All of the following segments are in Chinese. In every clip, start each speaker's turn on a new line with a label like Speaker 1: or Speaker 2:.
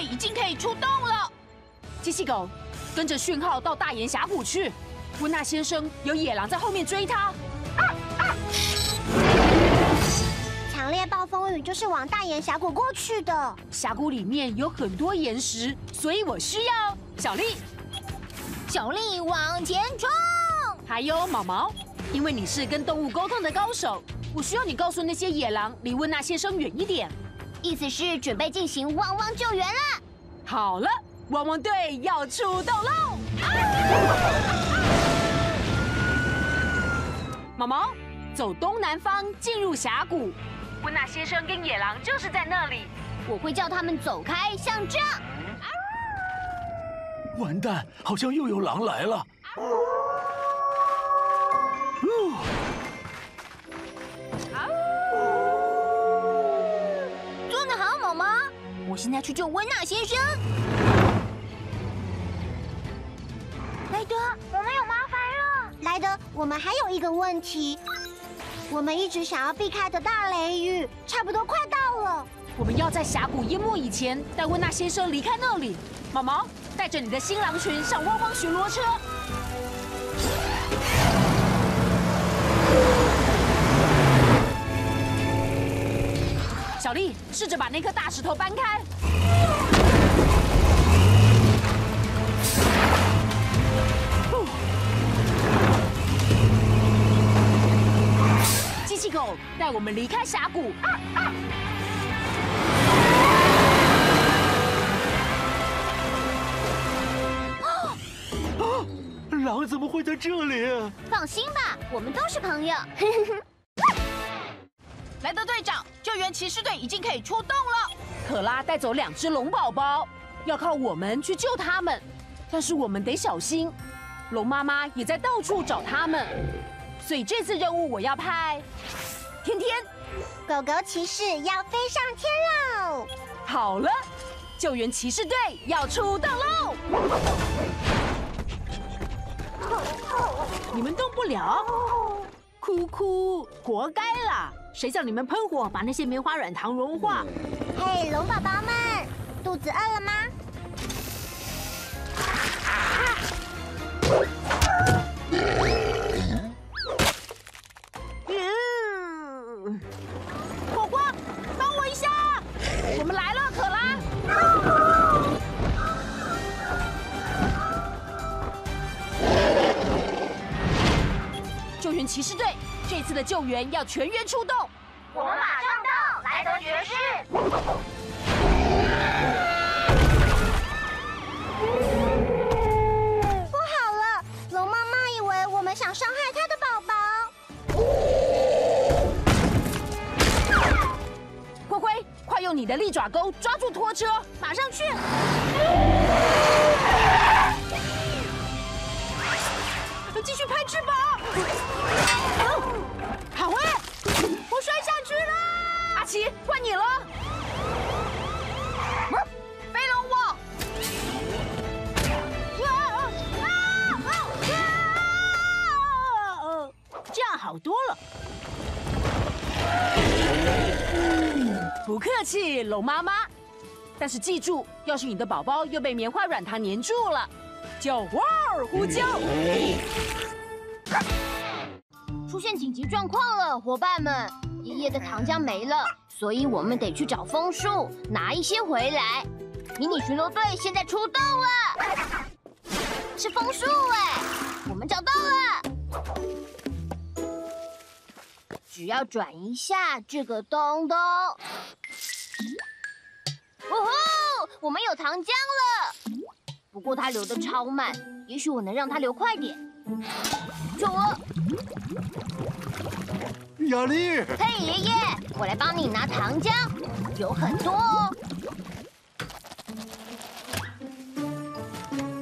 Speaker 1: 队已经可以出动了。
Speaker 2: 机器狗，跟着讯号到大岩峡谷去。温纳先生有野狼在后面追他。
Speaker 3: 强烈暴风雨就是往大岩峡谷过去的。
Speaker 2: 峡谷里面有很多岩石，所以我需要小丽。
Speaker 3: 小丽往前冲。
Speaker 2: 还有毛毛，因为你是跟动物沟通的高手，我需要你告诉那些野狼离温纳先生远一点。
Speaker 3: 意思是准备进行汪汪救援了。
Speaker 2: 好了，汪汪队要出动喽！毛毛，走东南方进入峡谷。温纳先生跟野狼就是在那里。
Speaker 3: 我会叫他们走开，像这样。
Speaker 4: 完蛋，好像又有狼来了。
Speaker 3: 我现在去救温纳先生。莱德，我们有麻烦了。莱德，我们还有一个问题。我们一直想要避开的大雷雨，差不多快到了。
Speaker 2: 我们要在峡谷淹没以前带温纳先生离开那里。毛毛，带着你的新狼群上汪汪巡逻车。小丽，试着把那颗大石头搬开。机器狗，带我们离开峡谷。
Speaker 4: 啊啊狼怎么会在这里？
Speaker 3: 放心吧，我们都是朋友。
Speaker 1: 莱德队长，救援骑士队已经可以出动了。
Speaker 2: 可拉带走两只龙宝宝，要靠我们去救他们。但是我们得小心，龙妈妈也在到处找他们。所以这次任务我要派天天
Speaker 3: 狗狗骑士要飞上天喽！
Speaker 2: 好了，救援骑士队要出动喽！你们动不了，哭哭，活该啦！谁叫你们喷火把那些棉花软糖融化？
Speaker 3: 嘿，龙宝宝们，肚子饿了吗？
Speaker 2: 嗯，骑士队，这次的救援要全员出动。
Speaker 3: 我们马上到，莱德爵士。不好了，龙妈妈以为我们想伤害她的宝宝。
Speaker 2: 灰灰，快用你的利爪钩抓住拖车，马上去！继续拍翅膀。好，我摔下去了。阿奇，换你了。
Speaker 1: 飞龙王，
Speaker 2: 这样好多了。不客气，龙妈妈。但是记住，要是你的宝宝又被棉花软糖粘住了，就哇呼救。
Speaker 3: 出现紧急状况了，伙伴们！爷爷的糖浆没了，所以我们得去找枫树拿一些回来。迷你巡逻队现在出动了，是枫树哎，我们找到了。只要转一下这个东东，哦吼，我们有糖浆了。不过它流的超慢，也许我能让它流快点。救我！
Speaker 4: 雅丽，
Speaker 3: 嘿，爷爷，我来帮你拿糖浆，有很多哦。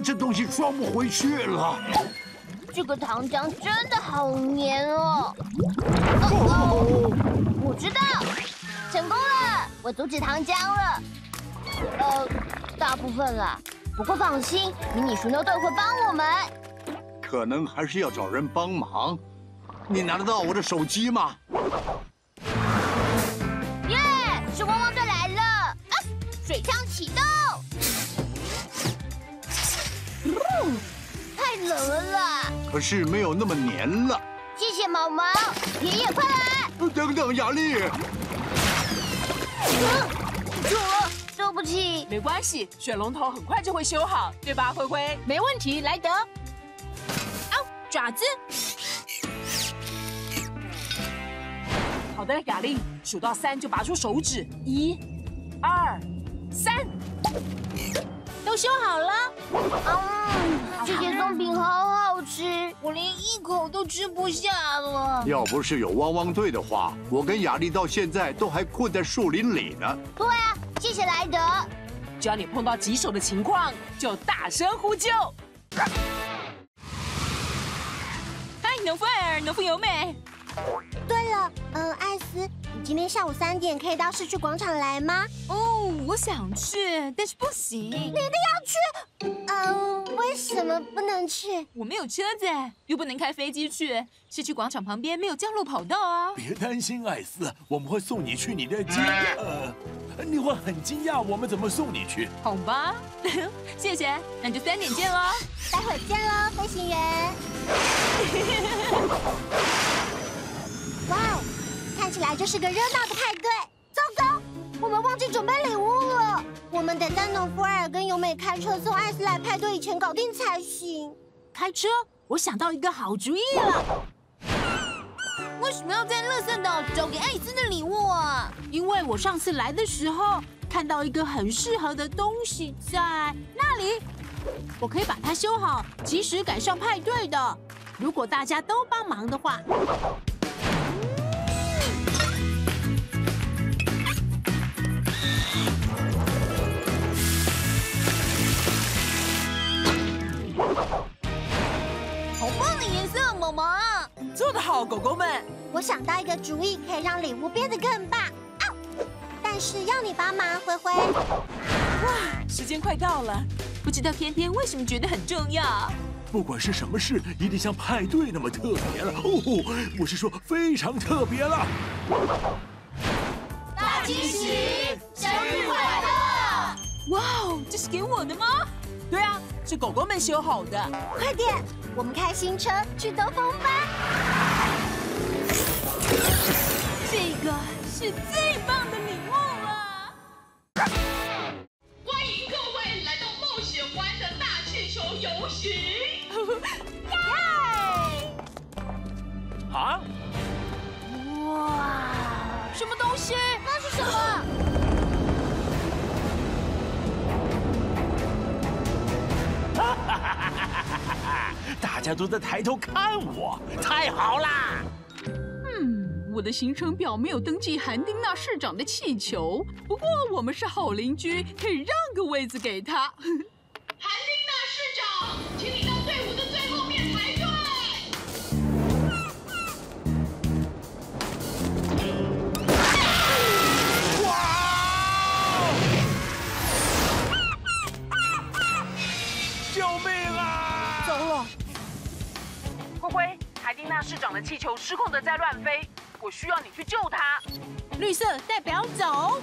Speaker 4: 这东西装不回去了。
Speaker 3: 这个糖浆真的好黏哦。哦哦，我知道，成功了，我阻止糖浆了。呃，大部分啦。不过放心，迷你巡逻队会帮我们。
Speaker 4: 可能还是要找人帮忙。你拿得到我的手机吗？
Speaker 3: 耶是汪汪队来了。水枪启动。太冷了啦。
Speaker 4: 可是没有那么黏了。
Speaker 3: 谢谢毛毛爷爷快来。
Speaker 4: 等等雅丽。
Speaker 3: 对不起。
Speaker 2: 没关系水龙头很快就会修好对吧灰灰？
Speaker 1: 没问题莱德。哦，爪子。
Speaker 2: 好的，雅丽，数到三就拔出手指，一、二、三，
Speaker 1: 都修好了。
Speaker 3: 嗯，这些松饼好好吃，我连一口都吃不下了。
Speaker 4: 要不是有汪汪队的话，我跟雅丽到现在都还困在树林里呢。
Speaker 3: 对啊，谢谢莱德。
Speaker 2: 只要你碰到棘手的情况，就大声呼救。
Speaker 1: 嗨，农夫尔，农夫优美。
Speaker 5: 对了，嗯，艾斯，你今天下午三点可以到市区广场来吗？
Speaker 1: 哦，我想去，但是不行。你
Speaker 5: 一定要去？嗯，为什么不能去？
Speaker 1: 我没有车子，又不能开飞机去。市区广场旁边没有降落跑道啊。
Speaker 6: 别担心，艾斯，我们会送你去你的家。呃，你会很惊讶我们怎么送你去。
Speaker 1: 好吧，谢谢，那就三点见喽。
Speaker 5: 待会儿见喽，飞行员。哇哦，看起来就是个热闹的派对。糟糕，我们忘记准备礼物了。我们得在农夫尔跟尤美开车送艾斯来派对以前搞定才行。
Speaker 1: 开车？我想到一个好主意了。为什么要在乐色岛找给艾斯的礼物啊？因为我上次来的时候看到一个很适合的东西在那里，我可以把它修好，及时赶上派对的。如果大家都帮忙的话。
Speaker 2: 做得好，狗狗们！
Speaker 5: 我想到一个主意，可以让礼物变得更棒。啊！但是要你帮忙，灰灰。
Speaker 1: 哇，时间快到了，不知道天天为什么觉得很重要。
Speaker 6: 不管是什么事，一定像派对那么特别了。哦，我是说非常特别了。
Speaker 3: 大惊喜，生日快乐！
Speaker 1: 哇哦，这是给我的吗？
Speaker 2: 对啊，是狗狗们修好的。
Speaker 5: 快点，我们开新车去兜风吧。
Speaker 1: 这个是最棒的礼物了。
Speaker 7: 欢迎各位来到冒险湾的大气球游行。
Speaker 1: 耶！
Speaker 6: 啊？
Speaker 1: 哇，什么东西？
Speaker 3: 那是什么？
Speaker 6: 大家都在抬头看我，太好啦！
Speaker 8: 嗯，我的行程表没有登记韩丁娜市长的气球，不过我们是好邻居，可以让个位子给他。
Speaker 7: 韩丁
Speaker 2: 球失控的在乱飞，我需要你去救它。
Speaker 1: 绿色代表走。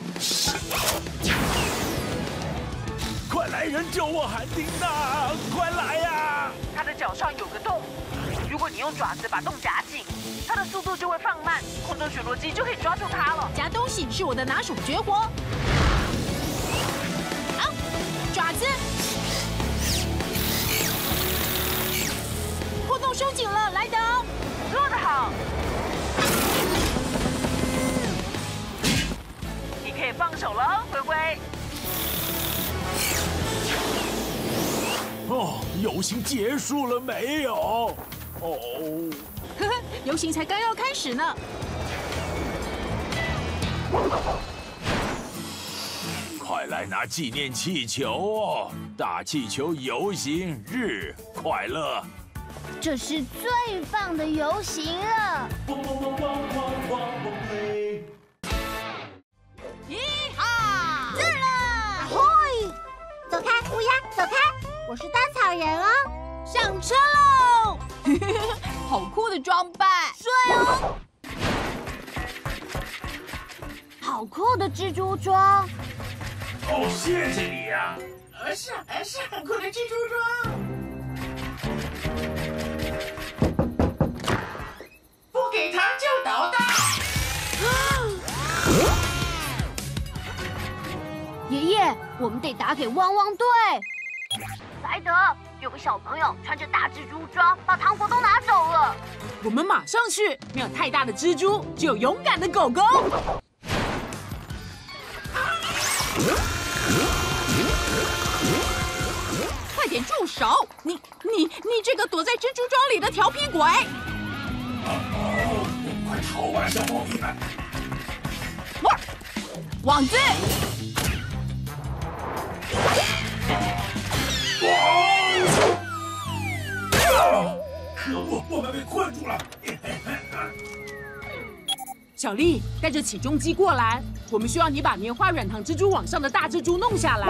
Speaker 6: 快来人救我，韩丁娜！快来呀！
Speaker 2: 它的脚上有个洞，如果你用爪子把洞夹紧，它的速度就会放慢，空中巡逻机就可以抓住它了。
Speaker 1: 夹东西是我的拿手绝活。
Speaker 6: 游行结束了没有？哦，
Speaker 1: 呵呵，游行才刚要开始呢。
Speaker 6: 快来拿纪念气球哦！大气球游行日快乐！
Speaker 3: 这是最棒的游行了！
Speaker 5: 我是稻草人哦。
Speaker 1: 上车喽！好酷的装扮，帅哦！
Speaker 3: 好酷的蜘蛛装，
Speaker 6: 哦，谢谢你呀、啊
Speaker 7: 是是很酷的蜘蛛装。
Speaker 9: 不给糖就捣蛋。
Speaker 3: 爷爷，我们得打给汪汪队。莱德，有个小朋友穿着大蜘蛛装，把糖果都拿走了。
Speaker 2: 我们马上去。没有太大的蜘蛛，只有勇敢的狗狗。
Speaker 8: 快点住手！你你你这个躲在蜘蛛装里的调皮鬼！
Speaker 6: 快逃吧，小猫咪们！
Speaker 8: 网子，
Speaker 6: 可恶，我们被困住了！
Speaker 2: 小丽，带着起重机过来。我们需要你把棉花软糖蜘蛛网上的大蜘蛛弄下来。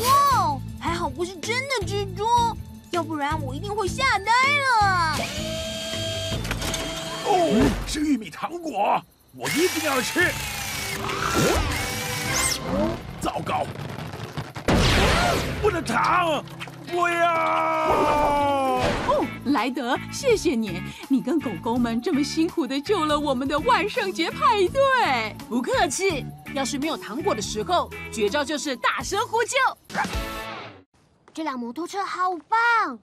Speaker 1: 哇，还好不是真的蜘蛛，要不然我一定会吓呆了。
Speaker 6: 哦，是玉米糖果，我一定要吃。糟糕，我的糖，不要！
Speaker 8: 哦，莱德，谢谢你，你跟狗狗们这么辛苦的救了我们的万圣节派对。
Speaker 2: 不客气。要是没有糖果的时候，绝招就是大声呼救。
Speaker 3: 这辆摩托车好棒！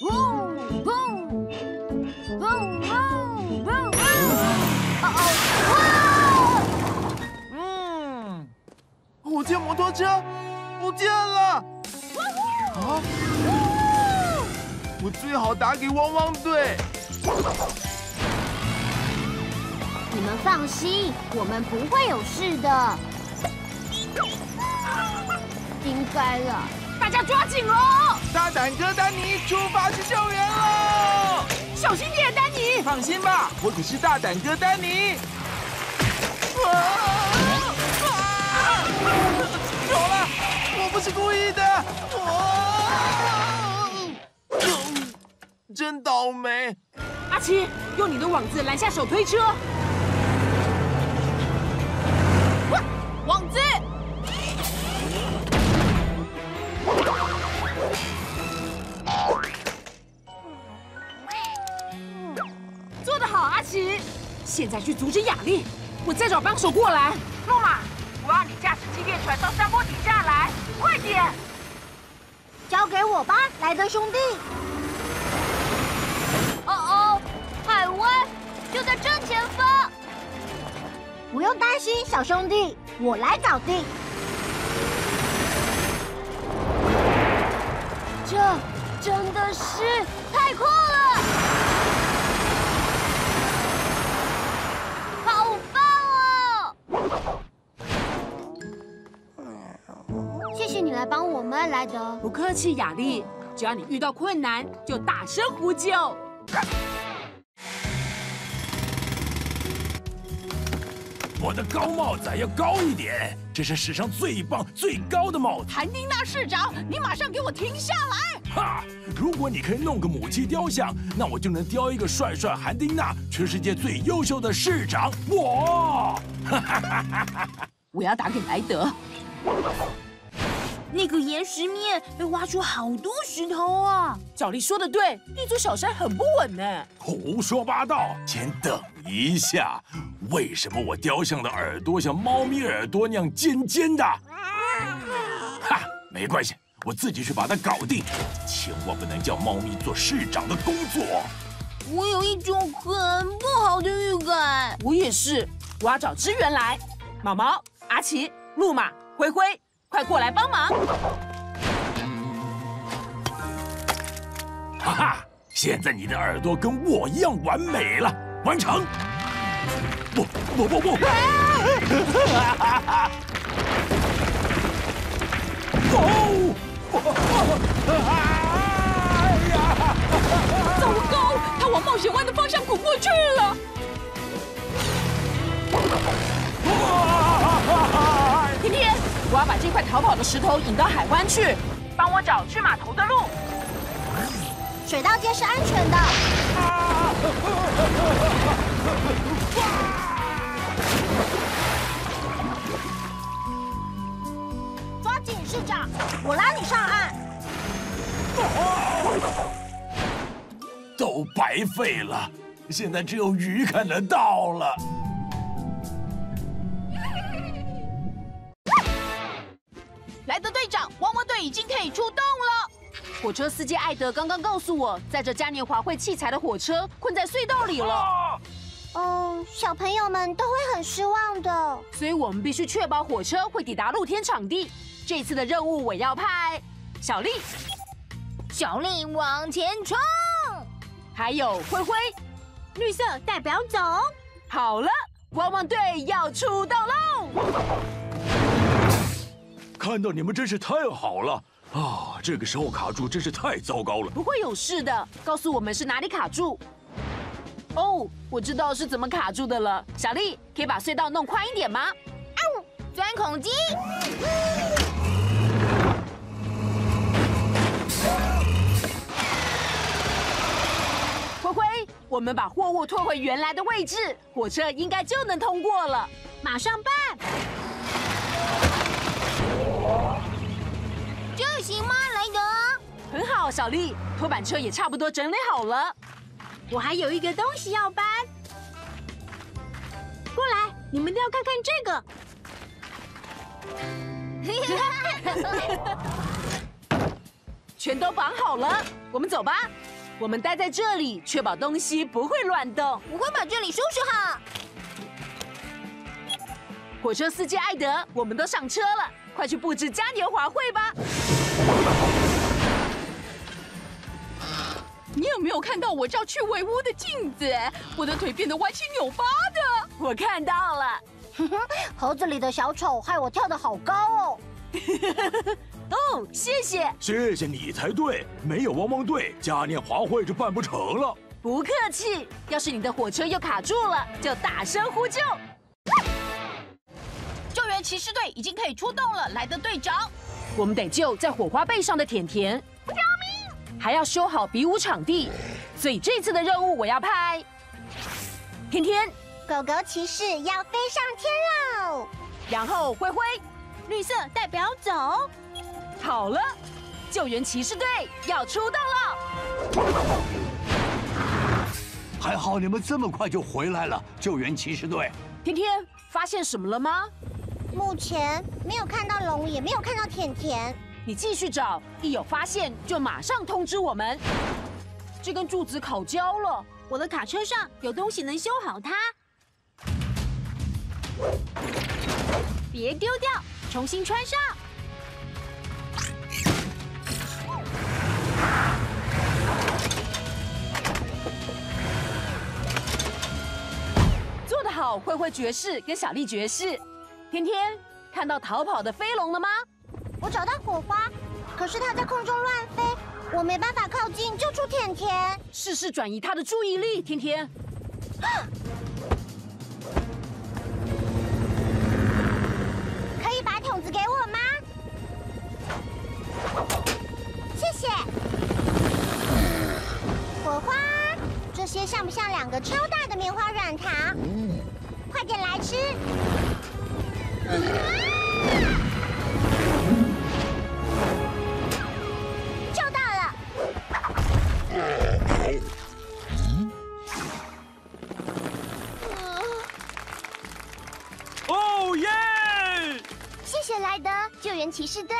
Speaker 3: 嗡嗡嗡嗡嗡
Speaker 9: 我见摩托车不见了。啊！我最好打给汪汪队。
Speaker 3: 你们放心，我们不会有事的。应该了，
Speaker 2: 大家抓紧喽！
Speaker 9: 大胆哥丹尼出发去救援喽！
Speaker 2: 小心点，丹尼。
Speaker 9: 放心吧，我可是大胆哥丹尼。啊！有了，我不是故意的。啊！真倒霉。
Speaker 2: 阿奇，用你的网子拦下手推车。
Speaker 1: 网子，
Speaker 2: 做得好，阿奇。现在去阻止雅丽，我再找帮手过来。诺玛，我要你驾驶机列船到山坡底下来，快点！
Speaker 5: 交给我吧，莱德兄弟。
Speaker 3: 哦哦，海湾就在正前方。
Speaker 5: 不用担心，小兄弟，我来搞定。
Speaker 3: 这真的是太酷了！
Speaker 2: 不客气，雅丽。只要你遇到困难，就大声呼救。
Speaker 6: 我的高帽子要高一点，这是史上最棒、最高的帽子。
Speaker 8: 韩丁娜市长，你马上给我停下来！
Speaker 6: 哈，如果你可以弄个母鸡雕像，那我就能雕一个帅帅韩丁娜，全世界最优秀的市长。我！
Speaker 8: 我要打给莱德。
Speaker 1: 那个岩石面被挖出好多石头啊！
Speaker 2: 小丽说的对，那座小山很不稳呢。
Speaker 6: 胡说八道！先等一下，为什么我雕像的耳朵像猫咪耳朵那样尖尖的？哈，没关系，我自己去把它搞定。千万不能叫猫咪做市长的工作。
Speaker 1: 我有一种很不好的预感。
Speaker 2: 我也是，我要找支援来。毛毛、阿奇、路马、灰灰。快过来帮忙！
Speaker 6: 哈哈，现在你的耳朵跟我一样完美了，完成！不不不不！哦！
Speaker 2: 我要把这块逃跑的石头引到海湾去，帮我找去码头的路。
Speaker 5: 水道街是安全的。抓紧，市长，我拉你上岸。
Speaker 6: 都 都白费了，现在只有鱼看得到了。
Speaker 2: 车司机艾德刚刚告诉我，载着嘉年华会器材的火车困在隧道里了，
Speaker 5: 哦，小朋友们都会很失望的。
Speaker 2: 所以我们必须确保火车会抵达露天场地。这次的任务我要派小丽，
Speaker 3: 小丽往前冲！
Speaker 2: 还有灰灰。
Speaker 1: 绿色代表走，
Speaker 2: 好了，汪汪队要出动喽！
Speaker 4: 看到你们真是太好了啊！这个时候卡住真是太糟糕了。
Speaker 2: 不会有事的，告诉我们是哪里卡住。哦，我知道是怎么卡住的了。小丽，可以把隧道弄宽一点吗？
Speaker 3: 啊钻孔机，
Speaker 2: 灰灰，我们把货物拖回原来的位置，火车应该就能通过了。
Speaker 1: 马上办。
Speaker 3: 这行吗，雷德？
Speaker 2: 很好，小丽，拖板车也差不多整理好了。
Speaker 1: 我还有一个东西要搬，过来，你们都要看看这个。
Speaker 2: 全都绑好了，我们走吧。我们待在这里，确保东西不会乱动。
Speaker 3: 我会把这里收拾好。
Speaker 2: 火车司机艾德，我们都上车了，快去布置嘉年华会吧。
Speaker 8: 你有没有看到我照去尾屋的镜子？我的腿变得歪七扭八的。
Speaker 2: 我看到了。
Speaker 5: 盒子里的小丑害我跳得好高哦。
Speaker 2: 哦，谢谢，
Speaker 4: 谢谢你才对，没有汪汪队，嘉年华会就办不成了。
Speaker 2: 不客气。要是你的火车又卡住了，就大声呼救。
Speaker 8: 救援骑士队已经可以出动了，莱德队长。
Speaker 2: 我们得救在火花背上的甜甜，救命！还要修好比武场地，所以这次的任务我要派甜甜，
Speaker 5: 狗狗骑士要飞上天喽！
Speaker 2: 然后灰灰，
Speaker 1: 绿色代表走，
Speaker 2: 好了，救援骑士队要出动了。
Speaker 4: 还好你们这么快就回来了，救援骑士队。
Speaker 2: 甜甜，发现什么了吗？
Speaker 5: 目前没有看到龙，也没有看到甜甜。
Speaker 2: 你继续找，一有发现就马上通知我们。这根柱子烤焦了，
Speaker 1: 我的卡车上有东西能修好它。别丢掉，重新穿上。
Speaker 2: 做得好，慧慧爵士跟小丽爵士。天天，看到逃跑的飞龙了吗？
Speaker 5: 我找到火花，可是它在空中乱飞，我没办法靠近救出甜甜。
Speaker 2: 试试转移它的注意力，甜甜。
Speaker 5: 可以把筒子给我吗？谢谢。火花，这些像不像两个超大的棉花软糖？快点来吃！就到了。
Speaker 9: 哦耶！
Speaker 3: 谢谢莱德救援骑士队，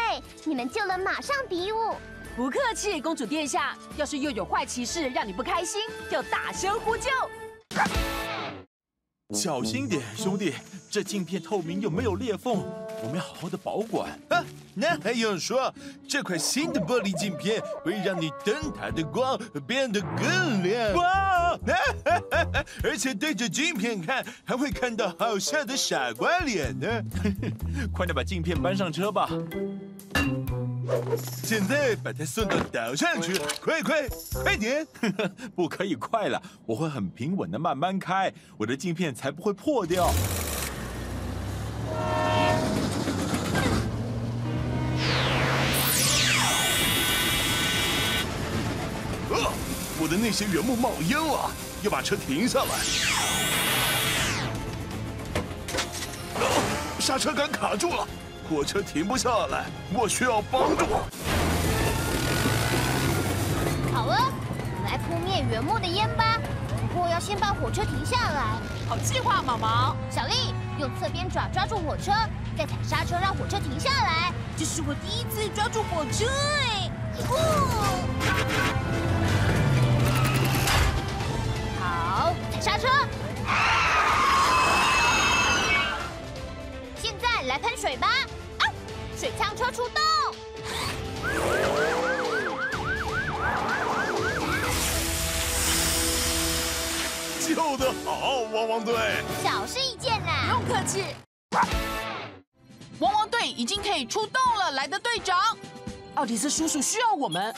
Speaker 3: 你们救了马上比武。
Speaker 2: 不客气，公主殿下。要是又有坏骑士让你不开心，就大声呼救。
Speaker 9: 小心点，兄弟，这镜片透明又没有裂缝，我们要好好的保管。啊，那还用说？这块新的玻璃镜片会让你灯塔的光变得更亮。哇！而且对着镜片看，还会看到好笑的傻瓜脸呢。快点把镜片搬上车吧。现在把它送到岛上去，快快快点！不可以快了，我会很平稳的慢慢开，我的镜片才不会破掉。啊！我的那些原木冒烟了，要把车停下来。啊！刹车杆卡住了。火车停不下来，我需要帮助。
Speaker 3: 好了，我们来扑灭原木的烟吧。不过要先把火车停下来。
Speaker 2: 好计划，毛毛。
Speaker 3: 小丽用侧边爪抓住火车，再踩刹车让火车停下来。
Speaker 1: 这是我第一次抓住火车哎！
Speaker 3: 好，踩刹车。现在来喷水吧！啊，水枪车出动。
Speaker 9: 救得好，汪汪队！
Speaker 3: 小事一件啦。
Speaker 1: 不用客气。汪汪队已经可以出动了，来的队长。
Speaker 2: 奥迪斯叔叔需要我们。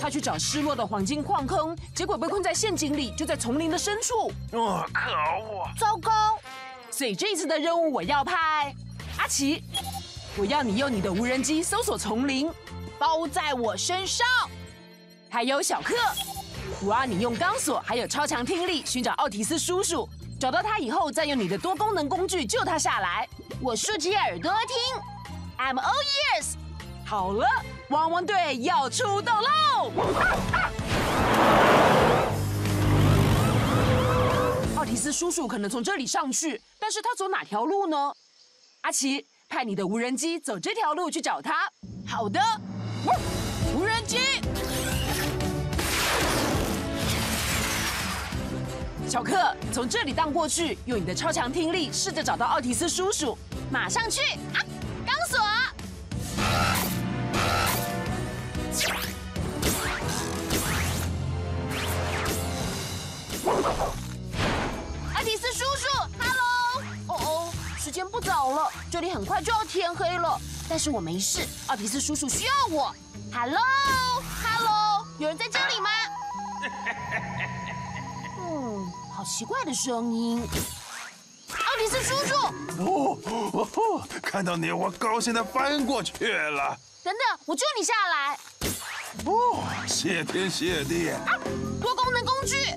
Speaker 2: 他去找失落的黄金矿坑，结果被困在陷阱里，就在丛林的深处。
Speaker 6: 哦，可恶！
Speaker 2: 糟糕！所以这一次的任务我要派阿奇，我要你用你的无人机搜索丛林，
Speaker 1: 包在我身上。
Speaker 2: 还有小克，我要你用钢索还有超强听力寻找奥提斯叔叔，找到他以后再用你的多功能工具救他下来。
Speaker 3: 我竖起耳朵听，I'm all ears。
Speaker 2: 好了，汪汪队要出动喽！奥提斯叔叔可能从这里上去，但是他走哪条路呢？阿奇，派你的无人机走这条路去找他。
Speaker 1: 好的，无人机。
Speaker 2: 小克，从这里荡过去，用你的超强听力试着找到奥提斯叔叔。
Speaker 3: 马上去啊！钢索。奥提斯叔，时间不早了，这里很快就要天黑了。但是我没事，奥皮斯叔叔需要我。Hello，Hello，有人在这里吗？嗯，好奇怪的声音。奥迪斯叔叔，
Speaker 9: 哦哦哦！看到你，我高兴的翻过去了。
Speaker 3: 等等，我救你下来。
Speaker 9: 哦，谢天谢地！
Speaker 3: 啊，多功能工具。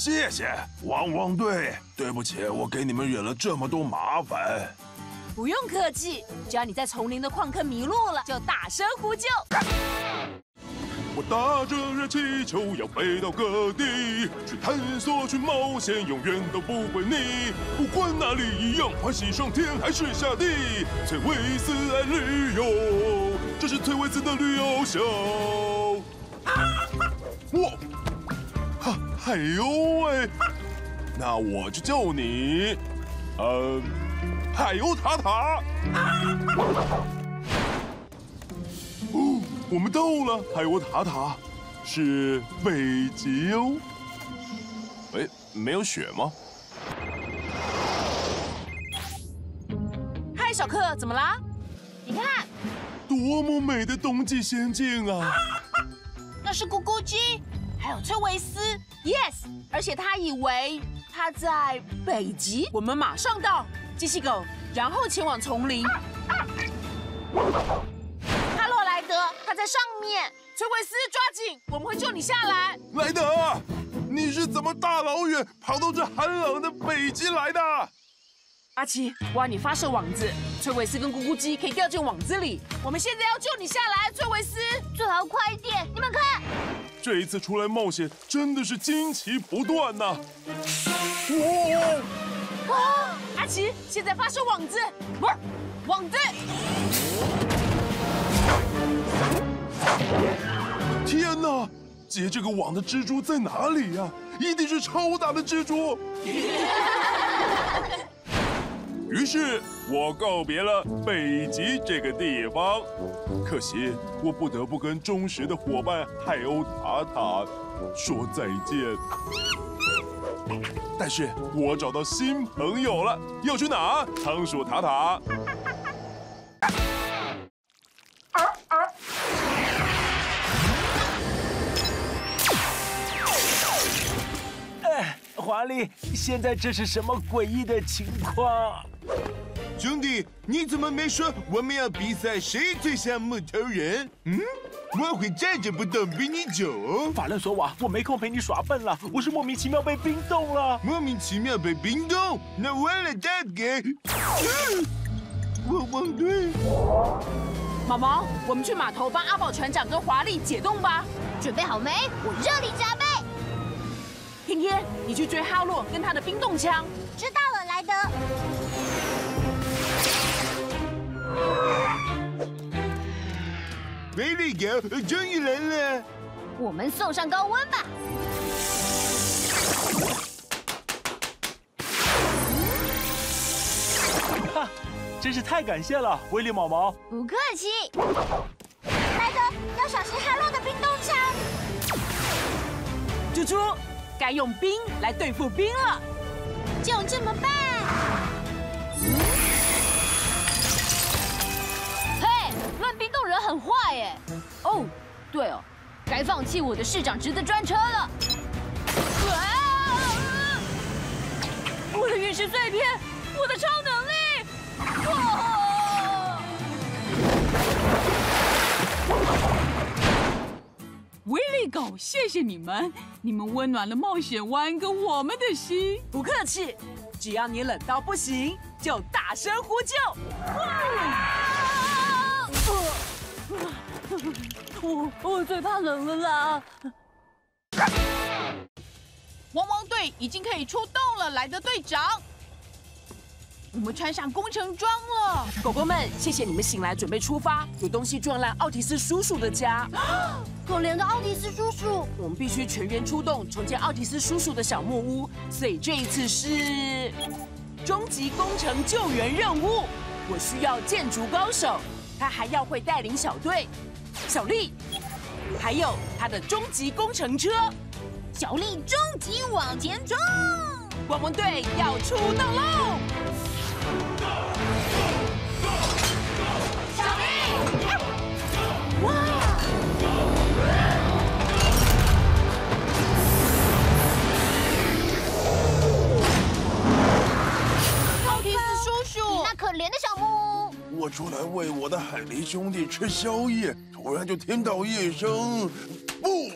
Speaker 9: 谢谢汪汪队。对不起，我给你们惹了这么多麻烦。
Speaker 2: 不用客气，只要你在丛林的矿坑迷路了，就大声呼救。
Speaker 9: 我搭着热气球要飞到各地，去探索，去冒险，永远都不会腻。不管哪里一样，欢喜上天还是下地，崔维斯爱旅游，这是崔维斯的旅游秀。哇，哈，哎呦喂，那我就救你，呃，海鸥塔塔。哦。我们到了，海鸥塔塔，是北极哦。哎，没有雪吗？
Speaker 2: 嗨，小克，怎么啦？
Speaker 3: 你看，
Speaker 9: 多么美的冬季仙境啊！
Speaker 1: 那是咕咕鸡，还有崔维斯
Speaker 2: ，yes。而且他以为他在北极，我们马上到，机器狗，然后前往丛林。
Speaker 3: 哈洛莱德他在上面，
Speaker 2: 崔维斯，抓紧，我们会救你下来。
Speaker 9: 莱德，你是怎么大老远跑到这寒冷的北极来的？
Speaker 2: 阿奇，我要你发射网子，崔维斯跟咕咕鸡可以掉进网子里。我们现在要救你下来，崔维斯，
Speaker 3: 最好快一点。你们看，
Speaker 9: 这一次出来冒险真的是惊奇不断呐！
Speaker 2: 哇！啊！阿奇，现在发射网子，不是网子。
Speaker 9: 天哪！结这个网的蜘蛛在哪里呀？一定是超大的蜘蛛。于是我告别了北极这个地方，可惜我不得不跟忠实的伙伴海鸥塔塔说再见。但是我找到新朋友了，要去哪？仓鼠塔塔。
Speaker 10: 华丽，现在这是什么诡异的情况？
Speaker 9: 兄弟，你怎么没说我们要比赛谁最像木头人？嗯，我会站着不动比你久。
Speaker 10: 法兰索瓦，我没空陪你耍笨了，我是莫名其妙被冰冻了。
Speaker 9: 莫名其妙被冰冻？那完了，大哥！汪汪队。
Speaker 2: 毛毛，我们去码头帮阿宝船长跟华丽解冻吧。
Speaker 3: 准备好没？我热力加倍。
Speaker 2: 天天，你去追哈洛跟他的冰冻枪。
Speaker 5: 知道了，莱德。
Speaker 9: 威力狗终于来了。
Speaker 3: 我们送上高温吧。
Speaker 10: 哈，真是太感谢了，威力毛毛。
Speaker 3: 不客气。
Speaker 5: 莱德，要小心哈洛的冰冻枪。
Speaker 2: 猪猪，该用冰来对付冰了。
Speaker 1: 就这么办。
Speaker 3: 人很坏耶。哦，对哦，该放弃我的市长职的专车了。啊我的陨石碎片，我的超能力！哇！
Speaker 8: 威力狗，谢谢你们，你们温暖了冒险湾跟我们的心。
Speaker 2: 不客气，只要你冷到不行，就大声呼救。
Speaker 3: 我 我最怕冷了啦！
Speaker 1: 汪汪队已经可以出动了，来的队长。我们穿上工程装了。
Speaker 2: 狗狗们，谢谢你们醒来准备出发。有东西撞烂奥提斯叔叔的家，
Speaker 5: 可怜的奥迪斯叔叔，
Speaker 2: 我们必须全员出动重建奥提斯叔叔的小木屋。所以这一次是终极工程救援任务。我需要建筑高手，他还要会带领小队。小丽，还有他的终极工程车。
Speaker 1: 小丽终极往前冲！
Speaker 2: 汪汪队要出动喽！
Speaker 9: 吃宵夜，突然就听到一声“不”，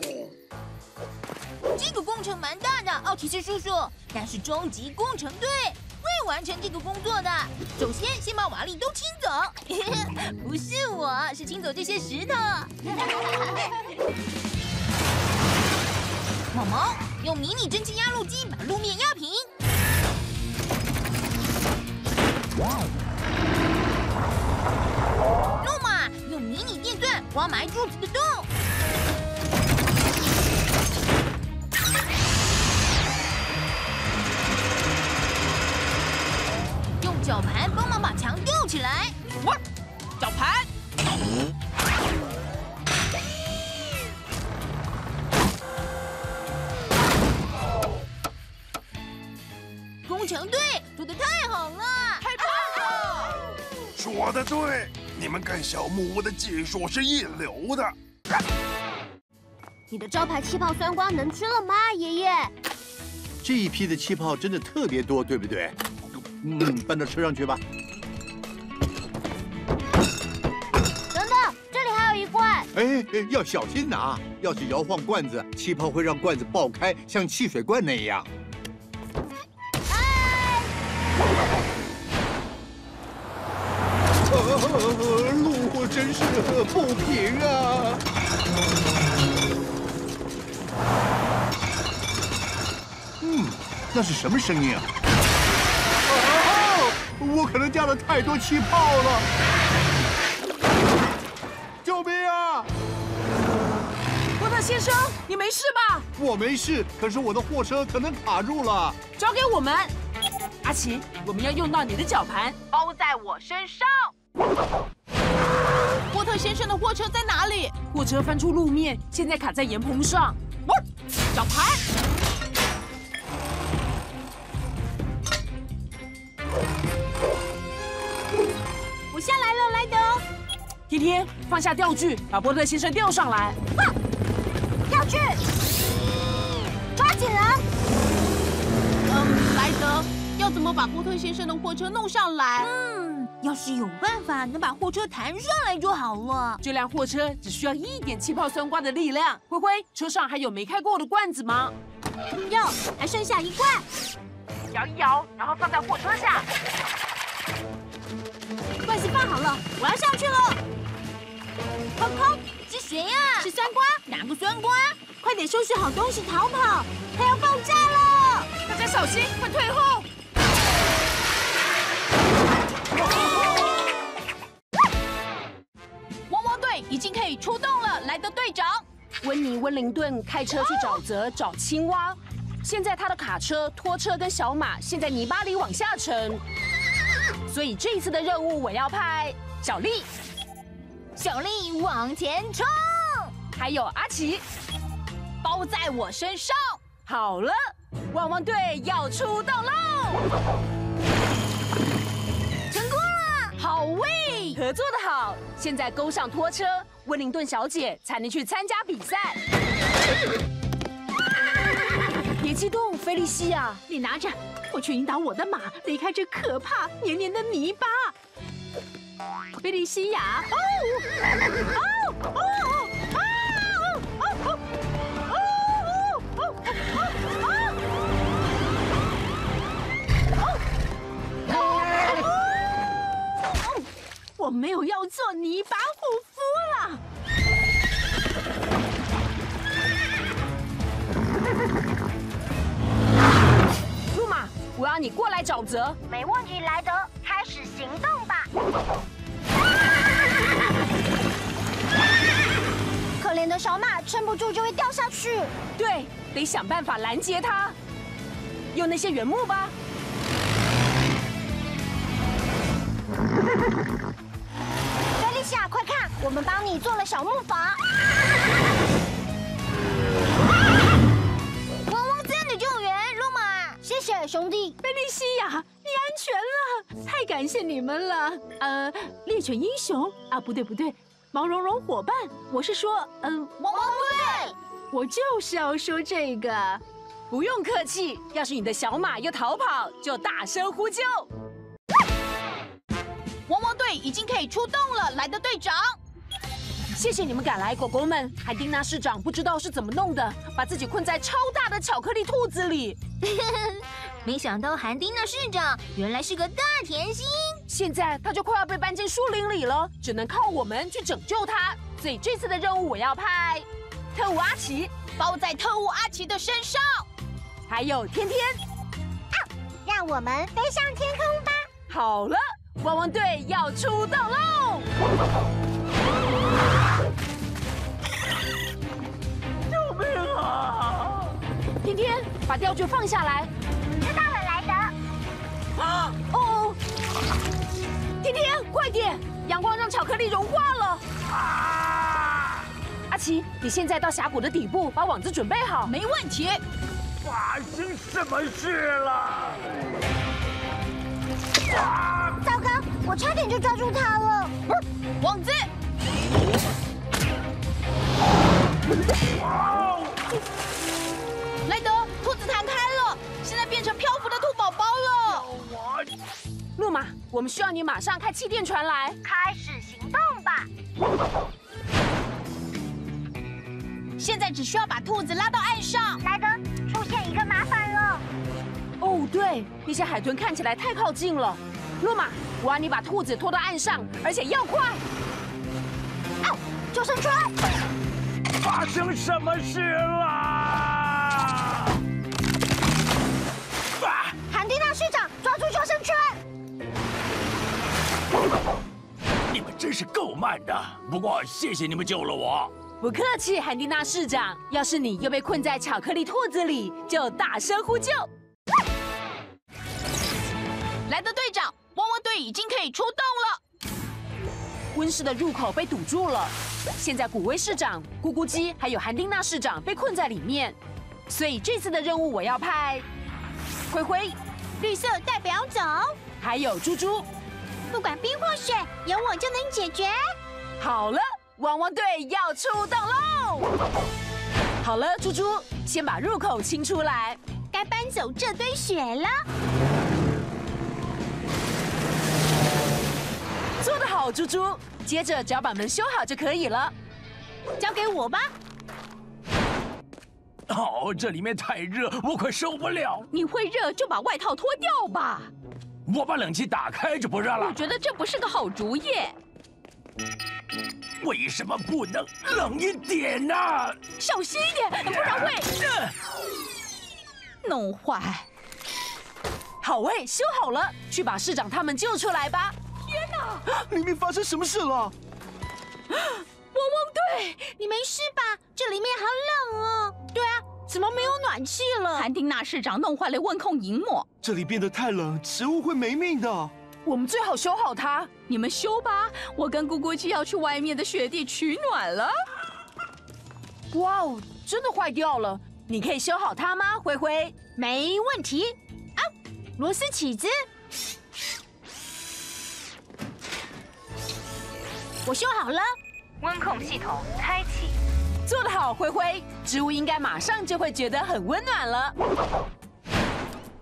Speaker 1: 这个工程蛮大的，奥提斯叔叔，但是终极工程队会完成这个工作的。首先，先把瓦砾都清走，不是我，是清走这些石头。毛毛用迷你蒸汽压路机把路面压平。挖埋柱子的洞。用绞盘帮忙把墙吊起来。哇，绞盘！工程队做的太好了，太棒了！
Speaker 9: 说的对，你们干小木屋的技术是一流的。
Speaker 5: 你的招牌气泡酸瓜能吃了吗，爷爷？
Speaker 4: 这一批的气泡真的特别多，对不对？嗯，搬到车上去吧。
Speaker 5: 等等，这里还有一罐。
Speaker 4: 哎，哎要小心拿，要是摇晃罐子，气泡会让罐子爆开，像汽水罐那样。路真是不平啊！嗯，那是什么声音啊？哦，我可能加了太多气泡了！救命啊！
Speaker 2: 波特先生，你没事吧？
Speaker 4: 我没事，可是我的货车可能卡住了。
Speaker 2: 交给我们。阿奇，我们要用到你的绞盘，包在我身上。
Speaker 1: 波特先生的货车在哪里？
Speaker 2: 货车翻出路面，现在卡在岩棚上。
Speaker 1: 哇，绞盘！我下来了，莱德。
Speaker 2: 天天放下钓具，把波特先生吊上来。
Speaker 5: 钓具，抓紧了。
Speaker 1: 嗯，莱德，要怎么把波特先生的货车弄上来？要是有办法能把货车弹上来就好了。
Speaker 2: 这辆货车只需要一点气泡酸瓜的力量。灰灰，车上还有没开过的罐子吗？
Speaker 5: 有，还剩下一罐。
Speaker 2: 摇一摇，然后放在货车下。
Speaker 1: 罐子放好了，我要上去了。空空，
Speaker 3: 是谁呀、
Speaker 1: 是酸瓜，
Speaker 3: 哪个酸瓜？
Speaker 1: 快点收拾好东西逃跑，它要爆炸了！
Speaker 2: 大家小心，快退后！
Speaker 8: 汪队已经可以出动了，莱德队长。
Speaker 2: 温尼、温灵顿开车去沼泽找青蛙，现在他的卡车、拖车跟小马陷在泥巴里往下沉，所以这一次的任务我要派小丽，
Speaker 3: 小丽往前冲！
Speaker 2: 还有阿奇。
Speaker 8: 包在我身上。
Speaker 2: 好了，汪汪队要出动喽！好喂，合作的好。现在勾上拖车，温灵顿小姐才能去参加比赛。别激动，菲利西亚，
Speaker 1: 你拿着，我去引导我的马离开这可怕黏黏的泥巴。菲利西亚，哦，哦，哦，哦，哦，哦，我没有要做泥巴护肤了。
Speaker 2: 路马，我要你过来沼泽。
Speaker 5: 没问题，莱德，开始行动吧。可怜的小马撑不住就会掉下去。
Speaker 2: 对，得想办法拦截它。用那些原木吧。
Speaker 5: 帮你做了小木筏。
Speaker 3: 汪汪队的救援，路马。
Speaker 5: 谢谢兄弟。
Speaker 1: 贝利西亚，你安全了，太感谢你们了。呃，猎犬英雄啊，不对不对，毛茸茸伙伴，我是说，嗯、
Speaker 3: 汪汪队，
Speaker 1: 我就是要说这个。
Speaker 2: 不用客气，要是你的小马又逃跑，就大声呼救。
Speaker 8: 汪汪队已经可以出动了，来的队长。
Speaker 2: 谢谢你们赶来，狗狗们。海丁娜市长不知道是怎么弄的，把自己困在超大的巧克力兔子里。
Speaker 3: 没想到韩丁娜市长原来是个大甜心。
Speaker 2: 现在他就快要被搬进树林里了，只能靠我们去拯救他。所以这次的任务我要派特务阿奇，
Speaker 8: 包在特务阿奇的身上。
Speaker 2: 还有天天。
Speaker 5: 让我们飞上天空吧。
Speaker 2: 好了，汪汪队要出动喽！天天，把吊具放下来。
Speaker 5: 知道了，莱德。
Speaker 2: 啊！哦，天天，快点！阳光让巧克力融化了。
Speaker 10: 啊！
Speaker 2: 阿奇，你现在到峡谷的底部，把网子准备好。
Speaker 8: 没问题。
Speaker 10: 发生什么事了？
Speaker 5: 糟糕，我差点就抓住它了。
Speaker 8: 网子，弹开了，现在变成漂浮的兔宝宝了。
Speaker 10: 我
Speaker 2: 路马，我们需要你马上开气垫船来。
Speaker 5: 开始行动吧。
Speaker 8: 现在只需要把兔子拉到岸上。
Speaker 5: 莱德，出现一个麻烦了。
Speaker 2: 哦，对，那些海豚看起来太靠近了。路马，我要你把兔子拖到岸上，而且要快。
Speaker 5: 救生船！
Speaker 10: 发生什么事了？
Speaker 5: 市长，抓住救生圈！
Speaker 6: 你们真是够慢的，不过谢谢你们救了我。
Speaker 2: 不客气，韩蒂娜市长。要是你又被困在巧克力兔子里，就大声呼救。
Speaker 8: 莱德队长，汪汪队已经可以出动了。
Speaker 2: 温室的入口被堵住了，现在古威市长、咕咕鸡还有韩丁娜市长被困在里面，所以这次的任务我要派灰灰、
Speaker 1: 绿色代表走，
Speaker 2: 还有猪猪。
Speaker 5: 不管冰或雪，有我就能解决。
Speaker 2: 好了，汪汪队要出动喽！好了，猪猪，先把入口清出来。
Speaker 1: 该搬走这堆雪了。
Speaker 2: 做得好，猪猪。接着只要把门修好就可以了。
Speaker 1: 交给我吧。
Speaker 6: 哦，这里面太热，我快受不了。
Speaker 8: 你会热就把外套脱掉吧。
Speaker 6: 我把冷气打开就不热了。
Speaker 8: 我觉得这不是个好主意。
Speaker 6: 为什么不能冷一点呢？
Speaker 8: 小心一点，不然会弄坏。
Speaker 2: 好喂，修好了，去把市长他们救出来吧。
Speaker 9: 里面发生什么事了？
Speaker 8: 汪汪队，
Speaker 5: 你没事吧？这里面好冷
Speaker 1: 怎么没有暖气了？
Speaker 8: 韩丁娜市长弄坏了温控荧幕，
Speaker 9: 这里变得太冷，植物会没命的。
Speaker 2: 我们最好修好它。
Speaker 8: 你们修吧。我跟咕咕鸡要去外面的雪地取暖了。
Speaker 2: 哇哦，真的坏掉了。你可以修好它吗，灰灰？
Speaker 1: 没问题。啊，螺丝起子，我修好了。
Speaker 11: 温控系统开启。
Speaker 2: 做得好，灰灰。植物应该马上就会觉得很温暖了。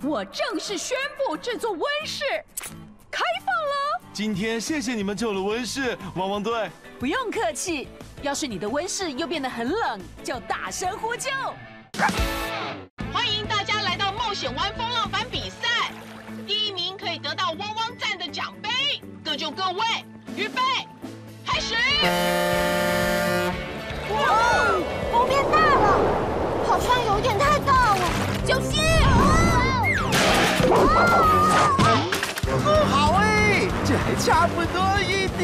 Speaker 8: 我正式宣布这座温室开放了。
Speaker 9: 今天谢谢你们救了温室，汪汪队。
Speaker 2: 不用客气。要是你的温室又变得很冷，就大声呼救。
Speaker 7: 欢迎大家来到冒险湾风浪板比赛，第一名可以得到汪汪站的奖杯。各就各位，预备，开始！
Speaker 5: 啊，风变大了，好像有点太大了，小心！
Speaker 10: 好哎，这还差不多一点。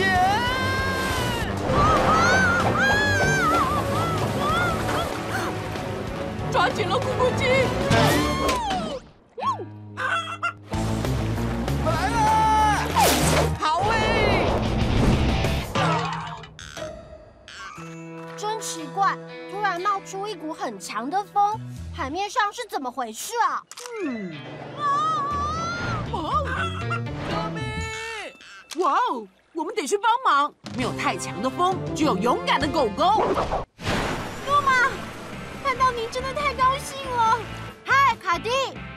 Speaker 8: 抓紧了，咕咕鸡！
Speaker 5: 怪，突然冒出一股很强的风，海面上是怎么回事啊？
Speaker 2: 嗯，
Speaker 8: 救命！
Speaker 2: 哇哦，我们得去帮忙。没有太强的风，只有勇敢的狗狗。
Speaker 5: 诺玛，看到你真的太高兴了。嗨，卡蒂，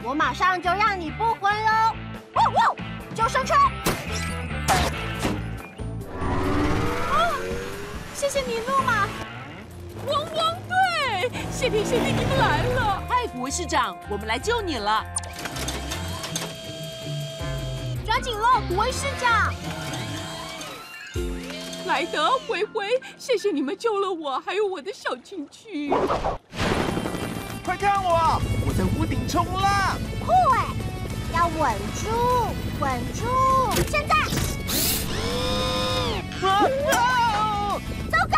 Speaker 5: 我马上就让你不昏喽。哇哇，救生圈！
Speaker 1: 啊，谢谢你，诺玛。
Speaker 8: 汪汪队，谢天谢地你们来了！
Speaker 2: 嗨，古威市长，我们来救你了。
Speaker 5: 抓紧喽，古威市长！
Speaker 8: 莱德、回回，谢谢你们救了我，还有我的小情趣。
Speaker 10: 快看我，我在屋顶冲浪！
Speaker 5: 酷哎！要稳住，稳住！现在！
Speaker 10: 啊啊！
Speaker 5: 糟糕！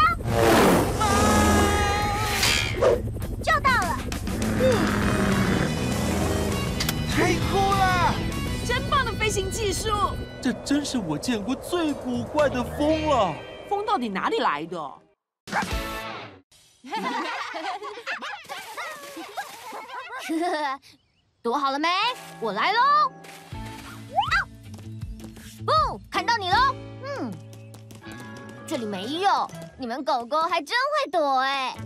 Speaker 10: 太酷了！
Speaker 2: 真棒的飞行技术！
Speaker 9: 这真是我见过最古怪的风了。
Speaker 2: 风到底哪里来的？
Speaker 3: 呵呵，躲好了没？我来喽！不，看到你喽！嗯，这里没有。你们狗狗还真会躲哎！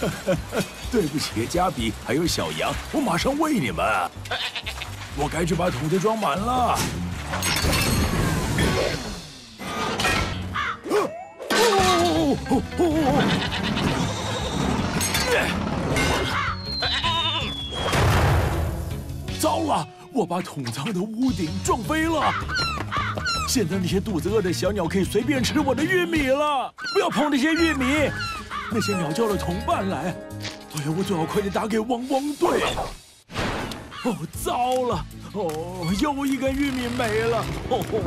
Speaker 6: 对不起，加比还有小羊，我马上喂你们。我该去把桶子装满了。哦哦糟了！我把桶仓的屋顶撞飞了。现在那些肚子饿的小鸟可以随便吃我的玉米了。不要碰那些玉米！那些鸟叫了同伴来。哎呀，我最好快点打给汪汪队。哦，糟了！哦，又一根玉米没了。哦吼！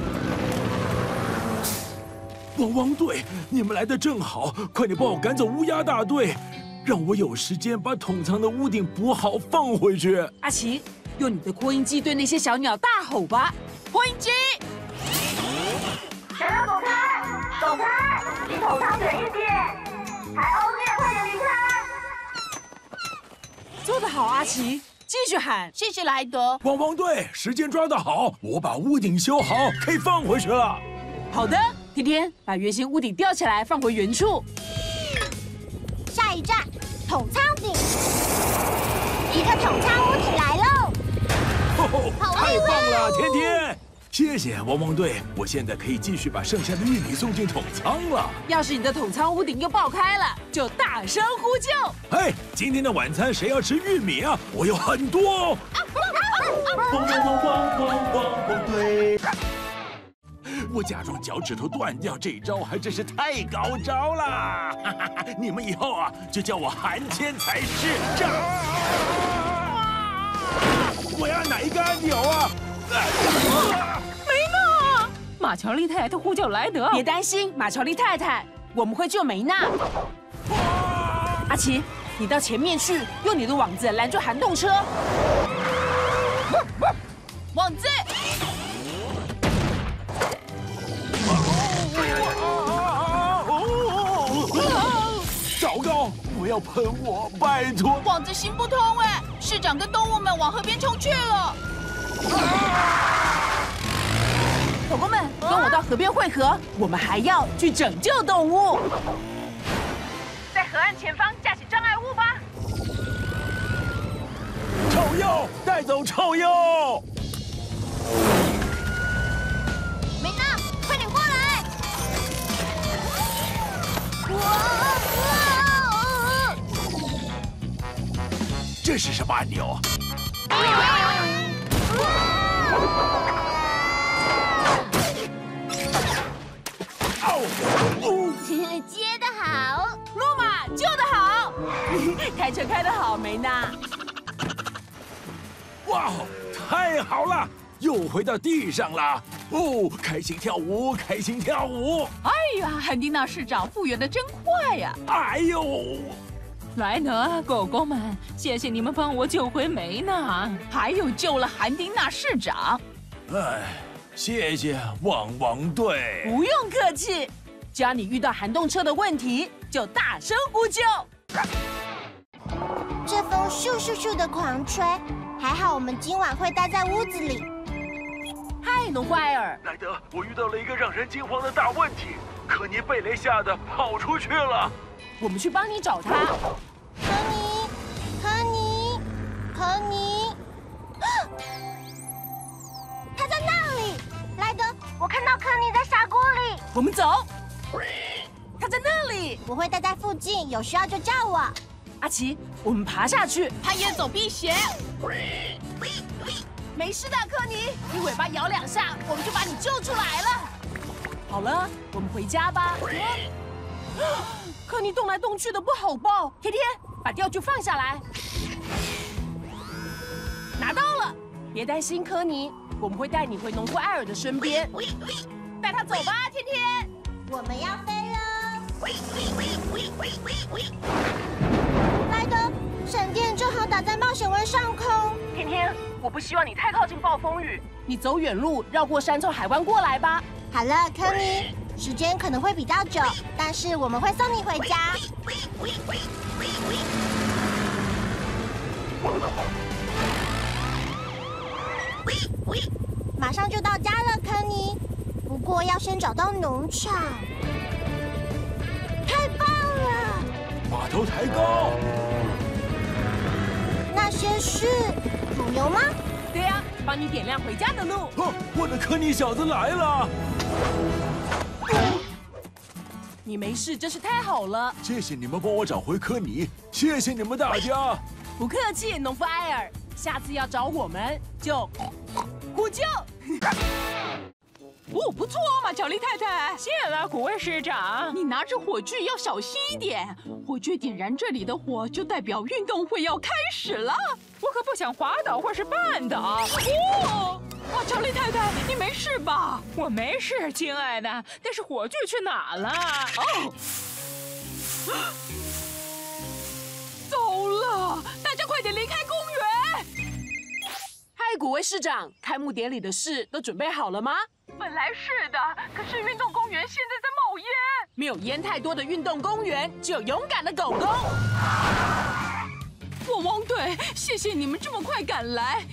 Speaker 6: 汪汪队，你们来的正好，快点帮我赶走乌鸦大队，让我有时间把桶仓的屋顶补好放回去。
Speaker 2: 阿奇，用你的扩音机对那些小鸟大吼吧！扩音机，
Speaker 11: 小鸟走开，走开，离桶仓远一点。海鸥妹，快点离开！
Speaker 2: 做得好，阿奇，继续喊。
Speaker 1: 谢谢莱德。
Speaker 6: 汪汪队，时间抓得好，我把屋顶修好，可以放回去了。
Speaker 2: 好的，天天把圆形屋顶吊起来，放回原处。
Speaker 5: 下一站，桶仓顶。一个桶仓屋顶来喽！
Speaker 6: 哦，太棒了，天天！谢谢汪汪队，我现在可以继续把剩下的玉米送进桶仓了。
Speaker 2: 要是你的桶仓屋顶又爆开了，就大声呼救。
Speaker 6: 嘿，今天的晚餐谁要吃玉米啊？我有很多。
Speaker 9: 汪汪汪汪汪汪汪队！
Speaker 6: 我假装脚趾头断掉，这招还真是太高招了！哈哈哈，你们以后啊，就叫我韩千才市长。我要哪一个按钮啊？
Speaker 12: 梅娜，马乔丽太太呼叫莱德，
Speaker 2: 别担心，马乔丽太太，我们会救梅娜。阿奇，你到前面去，用你的网子拦住涵洞车。
Speaker 1: 网子，
Speaker 6: 糟糕！不要喷我，拜托！
Speaker 1: 网子行不通哎，市长跟动物们往河边冲去了。
Speaker 2: 狗狗们，跟我到河边汇合，我们还要去拯救动物。
Speaker 12: 在河岸前方架起障碍物吧。
Speaker 6: 臭鼬，带走臭鼬！
Speaker 5: 梅娜，快点过来！
Speaker 6: 哇这是什么按钮？
Speaker 3: 接得好，
Speaker 2: 路马救得好，开车开得好，梅娜。
Speaker 6: 哇，太好了，又回到地上了。哦，开心跳舞，开心跳舞。
Speaker 8: 哎呀，汉丁娜市长复原的真快呀！
Speaker 6: 哎呦，
Speaker 12: 莱德，狗狗们，谢谢你们帮我救回梅娜，
Speaker 8: 还有救了韩丁娜市长。
Speaker 6: 哎，谢谢汪汪队。
Speaker 2: 不用客气，只要你遇到涵洞车的问题，就大声呼救。
Speaker 5: 这风咻咻咻的狂吹，还好我们今晚会待在屋子里。
Speaker 2: 嗨，农夫艾尔，
Speaker 10: 莱德，我遇到了一个让人惊慌的大问题，可尼被雷吓得跑出去了。
Speaker 2: 我们去帮你找他。
Speaker 5: 科尼，科尼，科尼，他在那里！莱德，我看到科尼在砂锅里。
Speaker 2: 我们走。他在那里，
Speaker 5: 我会待在附近，有需要就叫我。
Speaker 2: 阿奇，我们爬下去。
Speaker 1: 攀岩走避险。
Speaker 2: 没事的，科尼，你尾巴摇两下，我们就把你救出来了。好了，我们回家吧。科尼动来动去的不好抱，天天把钓具放下来。拿到了，别担心，科尼，我们会带你回农夫艾尔的身边。带他走吧，天天。
Speaker 5: 我们要飞了。莱德，闪电正好打在冒险湾上空。
Speaker 12: 天天，我不希望你太靠近暴风雨，
Speaker 2: 你走远路，绕过山，从海湾过来吧。
Speaker 5: 好了，科尼，时间可能会比较久，但是我们会送你回家。马上就到家了，肯尼。不过要先找到农场。太棒了！
Speaker 6: 码头抬高。
Speaker 5: 那些是乳牛吗？
Speaker 2: 对呀、帮你点亮回家的路。
Speaker 6: 哼，我的科尼小子来了！
Speaker 2: 你没事，真是太好了。
Speaker 6: 谢谢你们帮我找回科尼，谢谢你们大家。
Speaker 2: 不客气，农夫艾尔，下次要找我们就呼救。
Speaker 8: 哦，不错，嘛乔丽太太，
Speaker 12: 谢了，古威市长。
Speaker 8: 你拿着火炬要小心一点，火炬点燃这里的火，就代表运动会要开始了。
Speaker 12: 我可不想滑倒或是绊倒。
Speaker 8: 哦，马乔丽太太，你没事吧？
Speaker 12: 我没事，亲爱的。但是火炬去哪了？
Speaker 8: 哦，糟了，大家快点离开公园！
Speaker 2: 嗨，古威市长，开幕典礼的事都准备好了吗？
Speaker 12: 本来是的，可是运动公园现在在冒烟。
Speaker 2: 没有烟太多的运动公园，只有勇敢的狗狗。
Speaker 8: 汪汪队，谢谢你们这么快赶来。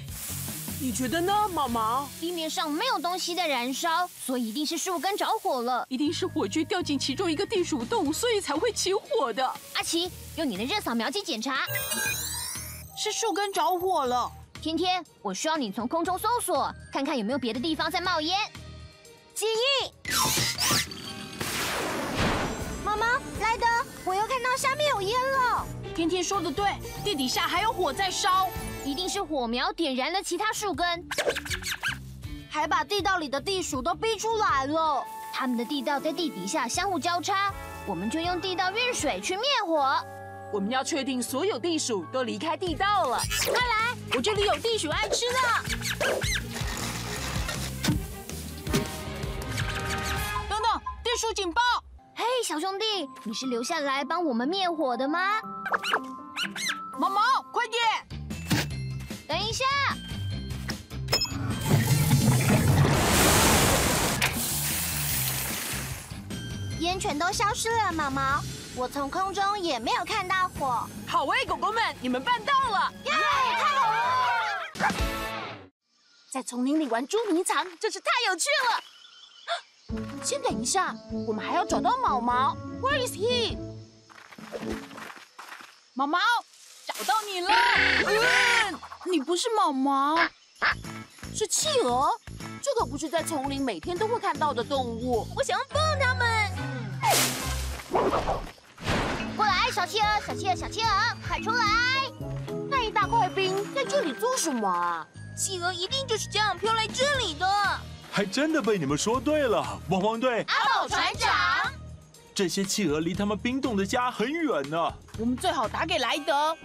Speaker 2: 你觉得呢，毛毛？
Speaker 3: 地面上没有东西在燃烧，所以一定是树根着火了。
Speaker 8: 一定是火炬掉进其中一个地鼠洞，所以才会起火的。
Speaker 3: 阿奇，用你的热扫描机检查。
Speaker 1: 是树根着火了，
Speaker 3: 天天，我需要你从空中搜索，看看有没有别的地方在冒烟。
Speaker 5: 记忆，妈妈，莱德，我又看到下面有烟了。
Speaker 1: 天天说的对，地底下还有火在烧，
Speaker 3: 一定是火苗点燃了其他树根，
Speaker 5: 还把地道里的地鼠都逼出来了。
Speaker 3: 他们的地道在地底下相互交叉，我们就用地道运水去灭火。
Speaker 2: 我们要确定所有地鼠都离开地道了。
Speaker 1: 快来，我这里有地鼠爱吃的。等等，地鼠警报！
Speaker 3: 嘿，小兄弟，你是留下来帮我们灭火的吗？
Speaker 1: 毛毛，快点！
Speaker 3: 等一下，
Speaker 5: 烟全都消失了，毛毛。我从空中也没有看到火。
Speaker 2: 好喂，狗狗们，你们办到了！
Speaker 5: 耶，太好了！
Speaker 2: 在丛林里玩捉迷藏，真是太有趣了。先等一下，我们还要找到毛毛。Where is he？
Speaker 1: 毛毛，找到你了！嗯，你不是毛毛，
Speaker 2: 是企鹅。这可不是在丛林每天都会看到的动物。我想要抱它们。
Speaker 3: 过来，小企鹅，小企鹅，小企鹅，快出来！
Speaker 2: 那一大块冰在这里做什么啊？
Speaker 1: 企鹅一定就是这样飘来这里的。
Speaker 9: 还真的被你们说对了，汪汪队。
Speaker 1: 阿宝船长，
Speaker 9: 这些企鹅离他们冰冻的家很远呢。
Speaker 1: 我们最好打给莱德。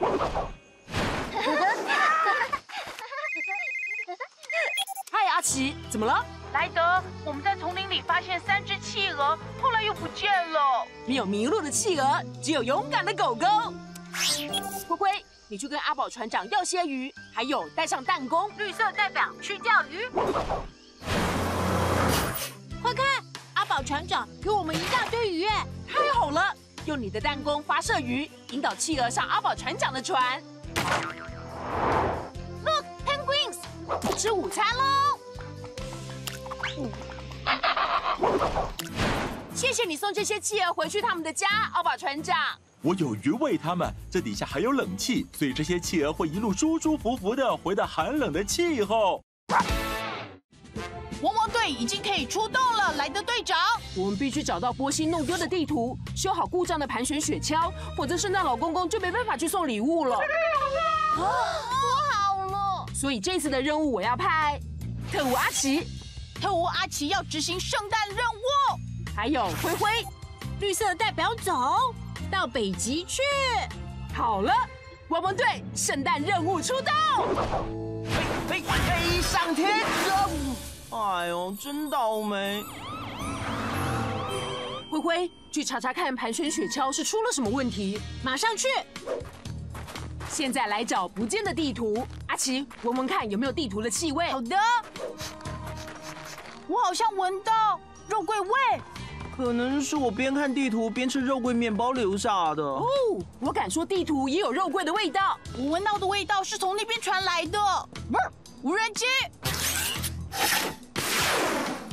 Speaker 2: 嗨，阿奇，怎么了？
Speaker 7: 莱德，我们在丛林里发现三只企鹅，后来又不见了。
Speaker 2: 没有迷路的企鹅，只有勇敢的狗狗。灰灰，你去跟阿宝船长要些鱼，还有带上弹弓。
Speaker 7: 绿色代表去钓鱼。
Speaker 1: 阿宝船长给我们一大堆鱼，哎，
Speaker 2: 太好了！用你的弹弓发射鱼，引导企鹅上阿宝船长的船。
Speaker 1: Look, penguins！
Speaker 2: 吃午餐喽！谢谢你送这些企鹅回去他们的家，阿宝船长。
Speaker 9: 我有鱼喂它们，这底下还有冷气，所以这些企鹅会一路舒舒服服的回到寒冷的气候。
Speaker 1: 汪汪队已经可以出动了，莱德队长。
Speaker 2: 我们必须找到波西弄丢的地图，修好故障的盘旋雪橇，否则圣诞老公公就没办法去送礼物了。
Speaker 1: 不好了！
Speaker 2: 所以这次的任务我要派特务阿奇，
Speaker 1: 特务阿奇要执行圣诞任务，
Speaker 2: 还有灰灰，
Speaker 1: 绿色代表走到北极去。
Speaker 2: 好了，汪汪队圣诞任务出动！
Speaker 13: 飞飞飞上天！哎呦，真倒霉！
Speaker 2: 灰灰，去查查看盘旋雪橇是出了什么问题，
Speaker 1: 马上去。
Speaker 2: 现在来找不见的地图，阿奇，闻闻看有没有地图的气味。
Speaker 1: 好的，我好像闻到肉桂味，
Speaker 13: 可能是我边看地图边吃肉桂面包留下的。
Speaker 2: 哦，我敢说地图也有肉桂的味道，
Speaker 1: 我闻到的味道是从那边传来的。不是无人机。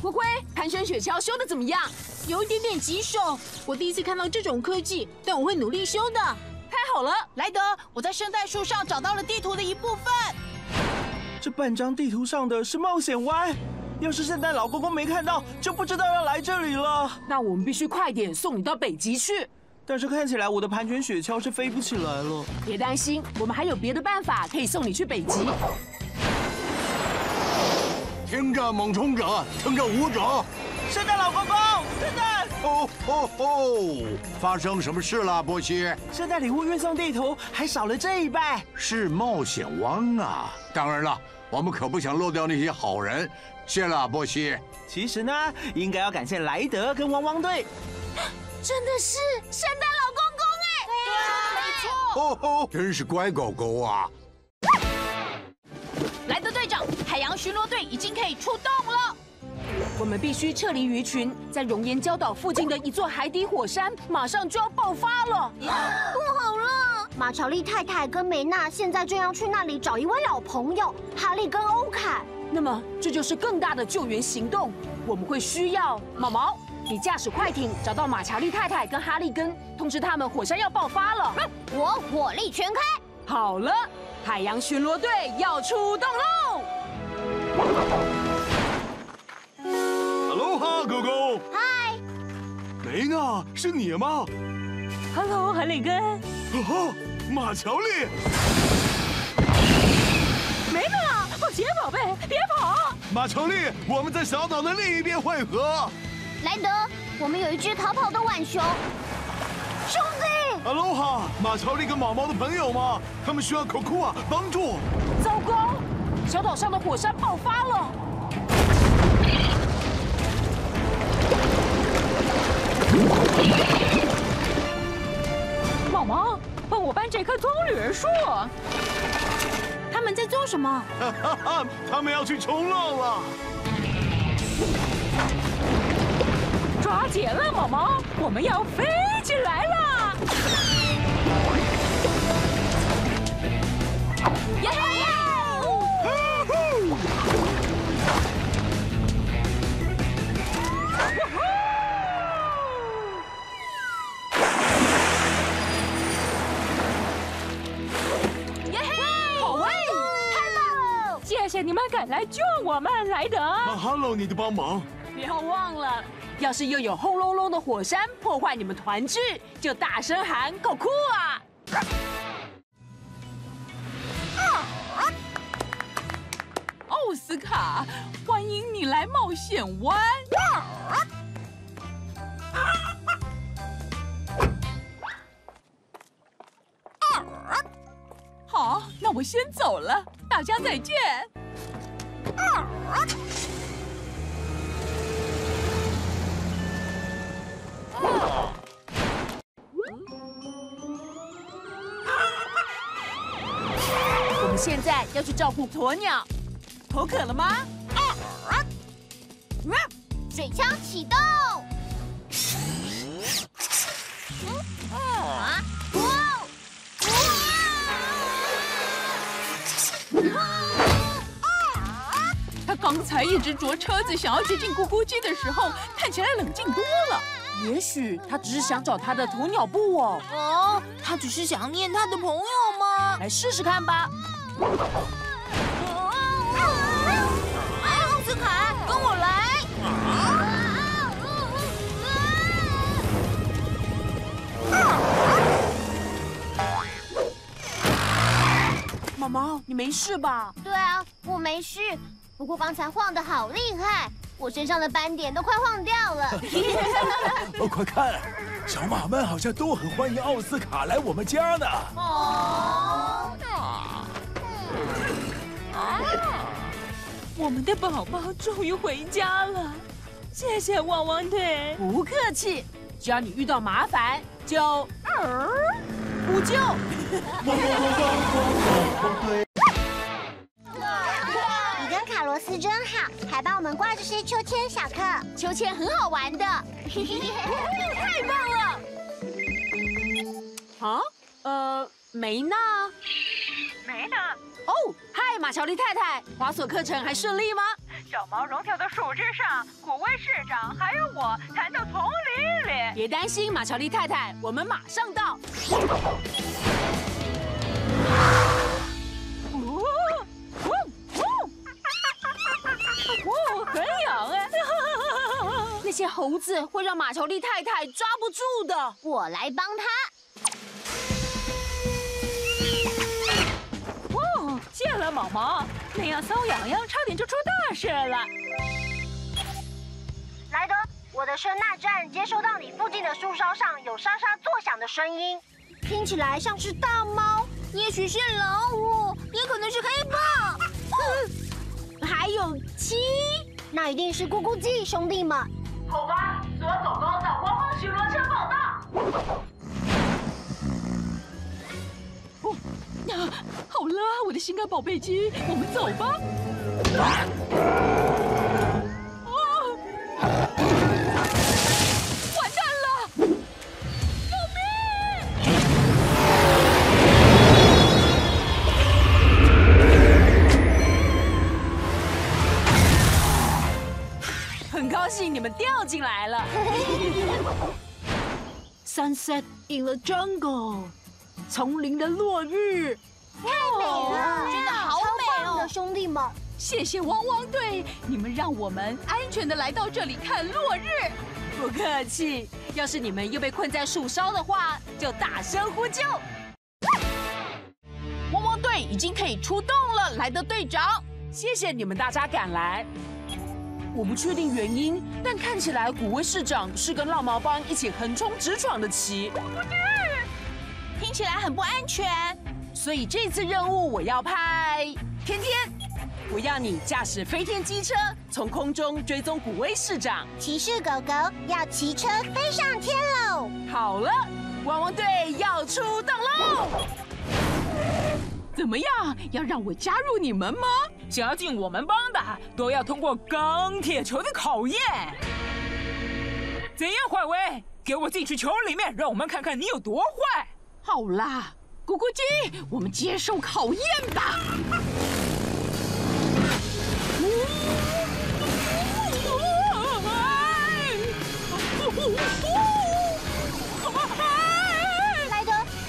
Speaker 2: 灰灰，盘旋雪橇修的怎么样？
Speaker 1: 有一点点棘手，我第一次看到这种科技，但我会努力修的。
Speaker 2: 太好了，
Speaker 1: 莱德，我在圣诞树上找到了地图的一部分。
Speaker 13: 这半张地图上的是冒险湾，要是圣诞老公公没看到，就不知道要来这里了。
Speaker 2: 那我们必须快点送你到北极去。
Speaker 13: 但是看起来我的盘旋雪橇是飞不起来了。
Speaker 2: 别担心，我们还有别的办法可以送你去北极。
Speaker 4: 听着，猛冲者，听着，舞者，
Speaker 13: 圣诞老公公，圣诞！
Speaker 4: 哦吼吼！发生什么事了，波西？
Speaker 13: 圣诞礼物运送地图还少了这一半。
Speaker 4: 是冒险汪啊！当然了，我们可不想漏掉那些好人。谢了，波西。
Speaker 13: 其实呢，应该要感谢莱德跟汪汪队。
Speaker 3: 真的是圣诞老公公哎！
Speaker 1: 对啊，没错。
Speaker 4: 哦吼，真是乖狗狗啊！
Speaker 1: 莱德洋巡逻队已经可以出动了。
Speaker 2: 我们必须撤离鱼群，在熔岩礁岛附近的一座海底火山马上就要爆发了。
Speaker 5: 不好了！马乔丽太太跟梅娜现在正要去那里找一位老朋友哈利跟欧凯。
Speaker 2: 那么这就是更大的救援行动，我们会需要毛毛，你驾驶快艇找到马乔丽太太跟哈利根，通知他们火山要爆发了。
Speaker 3: 我火力全开。
Speaker 2: 好了，海洋巡逻队要出动喽！
Speaker 9: 哈喽哈，狗狗。
Speaker 5: 嗨，
Speaker 9: 梅娜，是你吗
Speaker 12: ？Hello，海里根，
Speaker 9: 哦，马乔丽。
Speaker 12: 没呢，宝杰宝贝，别跑！
Speaker 9: 马乔丽，我们在小岛的另一边汇合。
Speaker 3: 莱德，我们有一只逃跑的浣熊，兄弟，
Speaker 9: 哈喽哈，马乔丽跟毛毛的朋友吗？他们需要可库啊帮助。
Speaker 2: 小岛上的火山爆发了！
Speaker 12: 毛毛，帮我搬这棵棕榈树。
Speaker 1: 他们在做什么？
Speaker 9: 哈哈哈，他们要去冲浪了。
Speaker 12: 抓紧了，毛毛，我们要飞起来了！
Speaker 2: 耶耶
Speaker 12: 你们敢来救我们，莱德。
Speaker 9: 马哈喽，你的帮忙。
Speaker 2: 不要忘了，要是又有轰隆隆的火山破坏你们团聚，就大声喊“够酷啊”！
Speaker 8: 奥斯卡，欢迎你来冒险湾。好，那我先走了，大家再见。
Speaker 2: 我们现在要去照顾鸵鸟，口渴了吗？
Speaker 3: 水枪启动。啊！
Speaker 8: 刚才一直啄车子，想要接近咕咕鸡的时候，看起来冷静多了。
Speaker 2: 也许他只是想找他的鸵鸟布哦。
Speaker 1: 哦，他只是想念他的朋友吗？
Speaker 2: 来试试看吧。
Speaker 1: 奥斯卡，跟我来。
Speaker 2: 毛毛，你没事吧？
Speaker 3: 对啊，我没事，不过刚才晃得好厉害，我身上的斑点都快晃掉了。
Speaker 6: 哦，快看，小马们好像都很欢迎奥斯卡来我们家呢。
Speaker 3: 哦，
Speaker 12: 我们的宝宝终于回家了，谢谢汪汪队。
Speaker 2: 不客气，只要你遇到麻烦就呼救。
Speaker 5: 你跟卡罗斯真好，还帮我们挂这些秋千小课。
Speaker 3: 秋千很好玩的，
Speaker 2: 太棒了！啊，呃，梅娜，
Speaker 14: 没呢。
Speaker 2: 哦，嗨，马乔丽太太，滑索课程还顺利吗？
Speaker 14: 小毛绒跳到树枝上，古威市长还有我弹到丛林里。
Speaker 2: 别担心，马乔丽太太，我们马上到。
Speaker 12: 哦哦 哦，很痒哎！
Speaker 2: 那些猴子会让马乔丽太太抓不住的，
Speaker 3: 我来帮他。
Speaker 12: 哦，谢了毛毛，那样搔痒痒差点就出大事了。
Speaker 5: 莱德，我的声纳站接收到你附近的树梢上有沙沙作响的声音，听起来像是大猫，
Speaker 1: 也许是老虎，也可能是黑豹，还有鸡，
Speaker 5: 那一定是咕咕鸡兄弟们。
Speaker 11: 好吧，所有狗狗到官方巡逻车报道。
Speaker 8: 啊，好了，我的心肝宝贝鸡，我们走吧。哦，
Speaker 1: in the jungle，丛林的落日，
Speaker 5: 太美了，
Speaker 1: 真的好美哦！
Speaker 5: 兄弟们！
Speaker 8: 谢谢汪汪队，你们让我们安全的来到这里看落日。
Speaker 2: 不客气。要是你们又被困在树梢的话，就大声呼救。
Speaker 1: 汪汪队已经可以出动了，莱德队长。
Speaker 2: 谢谢你们大家赶来。我不确定原因，但看起来古威市长是跟浪毛帮一起横冲直闯的骑，
Speaker 1: 听起来很不安全。
Speaker 2: 所以这次任务我要派天天，我要你驾驶飞天机车从空中追踪古威市长。
Speaker 5: 骑士狗狗要骑车飞上天喽！
Speaker 2: 好了，汪汪队要出动喽！
Speaker 8: 怎么样？要让我加入你们吗？
Speaker 12: 想要进我们帮的，都要通过钢铁球的考验。怎样，坏威？给我进去球里面，让我们看看你有多坏。
Speaker 8: 好啦，咕咕鸡，我们接受考验吧。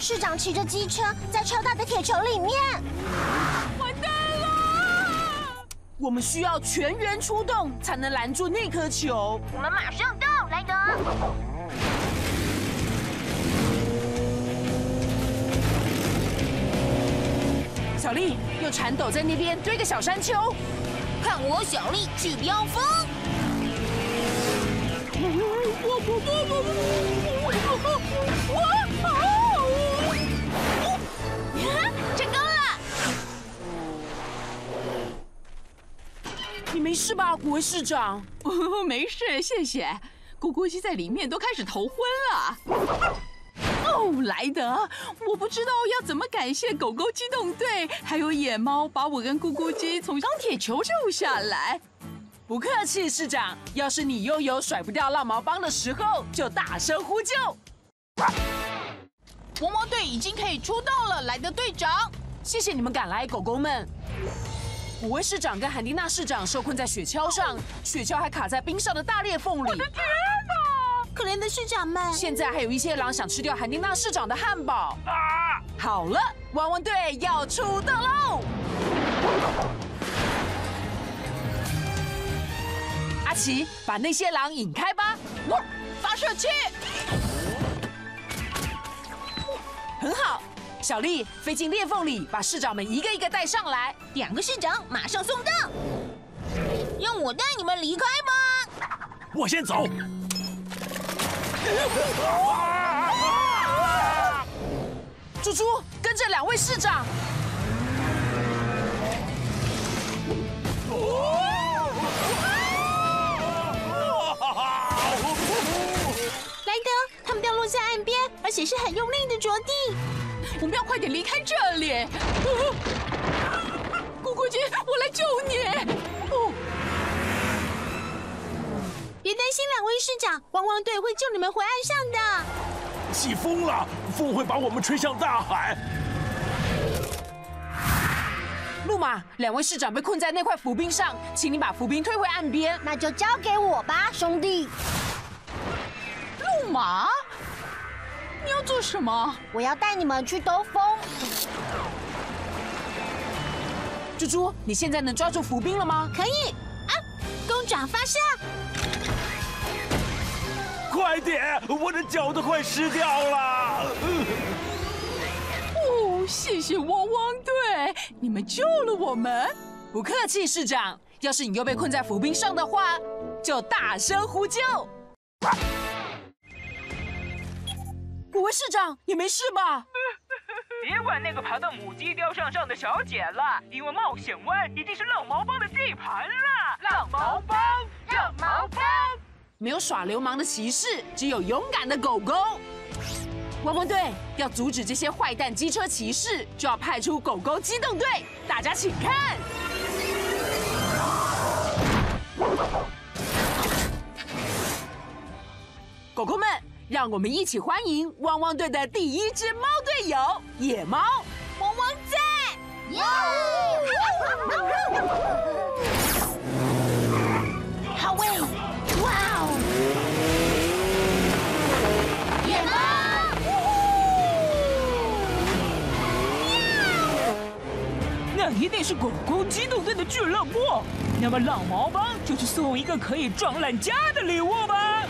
Speaker 5: 市长骑着机车在超大的铁球里面。
Speaker 8: 完蛋了！
Speaker 2: 我们需要全员出动才能拦住那颗球。
Speaker 3: 我们马上到，莱德。
Speaker 2: 小丽，用铲斗在那边堆个小山丘。
Speaker 1: 看我小丽去飙风！成
Speaker 2: 没事吧，古威市长？
Speaker 8: 哦，没事，谢谢。咕咕鸡在里面都开始头昏了。哦，莱德，我不知道要怎么感谢狗狗机动队，还有野猫把我跟咕咕鸡从钢铁球救下来。
Speaker 2: 不客气，市长。要是你拥有甩不掉浪毛帮的时候，就大声呼救。
Speaker 1: 汪汪队已经可以出动了，莱德队长。
Speaker 2: 谢谢你们赶来，狗狗们。古威市长跟韩丁娜市长受困在雪橇上，雪橇还卡在冰上的大裂缝里。
Speaker 12: 我的天哪！
Speaker 1: 可怜的市长们，
Speaker 2: 现在还有一些狼想吃掉韩丁娜市长的汉堡。啊！好了，汪汪队要出动喽！阿奇，把那些狼引开吧！
Speaker 1: 我发射器，
Speaker 2: 很好。小丽飞进裂缝里，把市长们一个一个带上来。
Speaker 1: 两个市长马上送到，让我带你们离开吧。
Speaker 6: 我先走。
Speaker 2: 猪猪，跟着两位市长。
Speaker 1: 莱德，他们掉落在岸边，而且是很用力的着地。
Speaker 8: 我们要快点离开这里。咕咕鸡，我来救你。哦，
Speaker 1: 别担心，两位市长，汪汪队会救你们回岸上的。
Speaker 6: 起风了，风会把我们吹向大海。
Speaker 2: 路马，两位市长被困在那块浮冰上，请你把浮冰推回岸边。
Speaker 5: 那就交给我吧，兄弟。
Speaker 8: 路马，你要做什么？
Speaker 5: 我要带你们去兜风。
Speaker 2: 猪猪，你现在能抓住浮冰了吗？
Speaker 1: 可以啊，公爪发射。
Speaker 10: 快点，我的脚都快湿掉了。
Speaker 8: 哦，谢谢汪汪队，你们救了我们。
Speaker 2: 不客气，市长。要是你又被困在浮冰上的话，就大声呼救。五位市长，你没事吧？
Speaker 14: 别管那个爬到母鸡雕像上的小姐了，因为冒险湾已经是浪毛帮的地盘了。浪毛帮，浪毛帮。
Speaker 2: 没有耍流氓的骑士，只有勇敢的狗狗。汪汪队要阻止这些坏蛋机车骑士，就要派出狗狗机动队。大家请看，狗狗们，让我们一起欢迎汪汪队的第一只猫队友——野猫。
Speaker 1: 汪汪在！
Speaker 5: 耶！
Speaker 1: 好喂！哇哦！野猫！
Speaker 12: 那一定是狗狗机动队的俱乐部。那么老毛帮就去送一个可以撞烂家的礼物吧。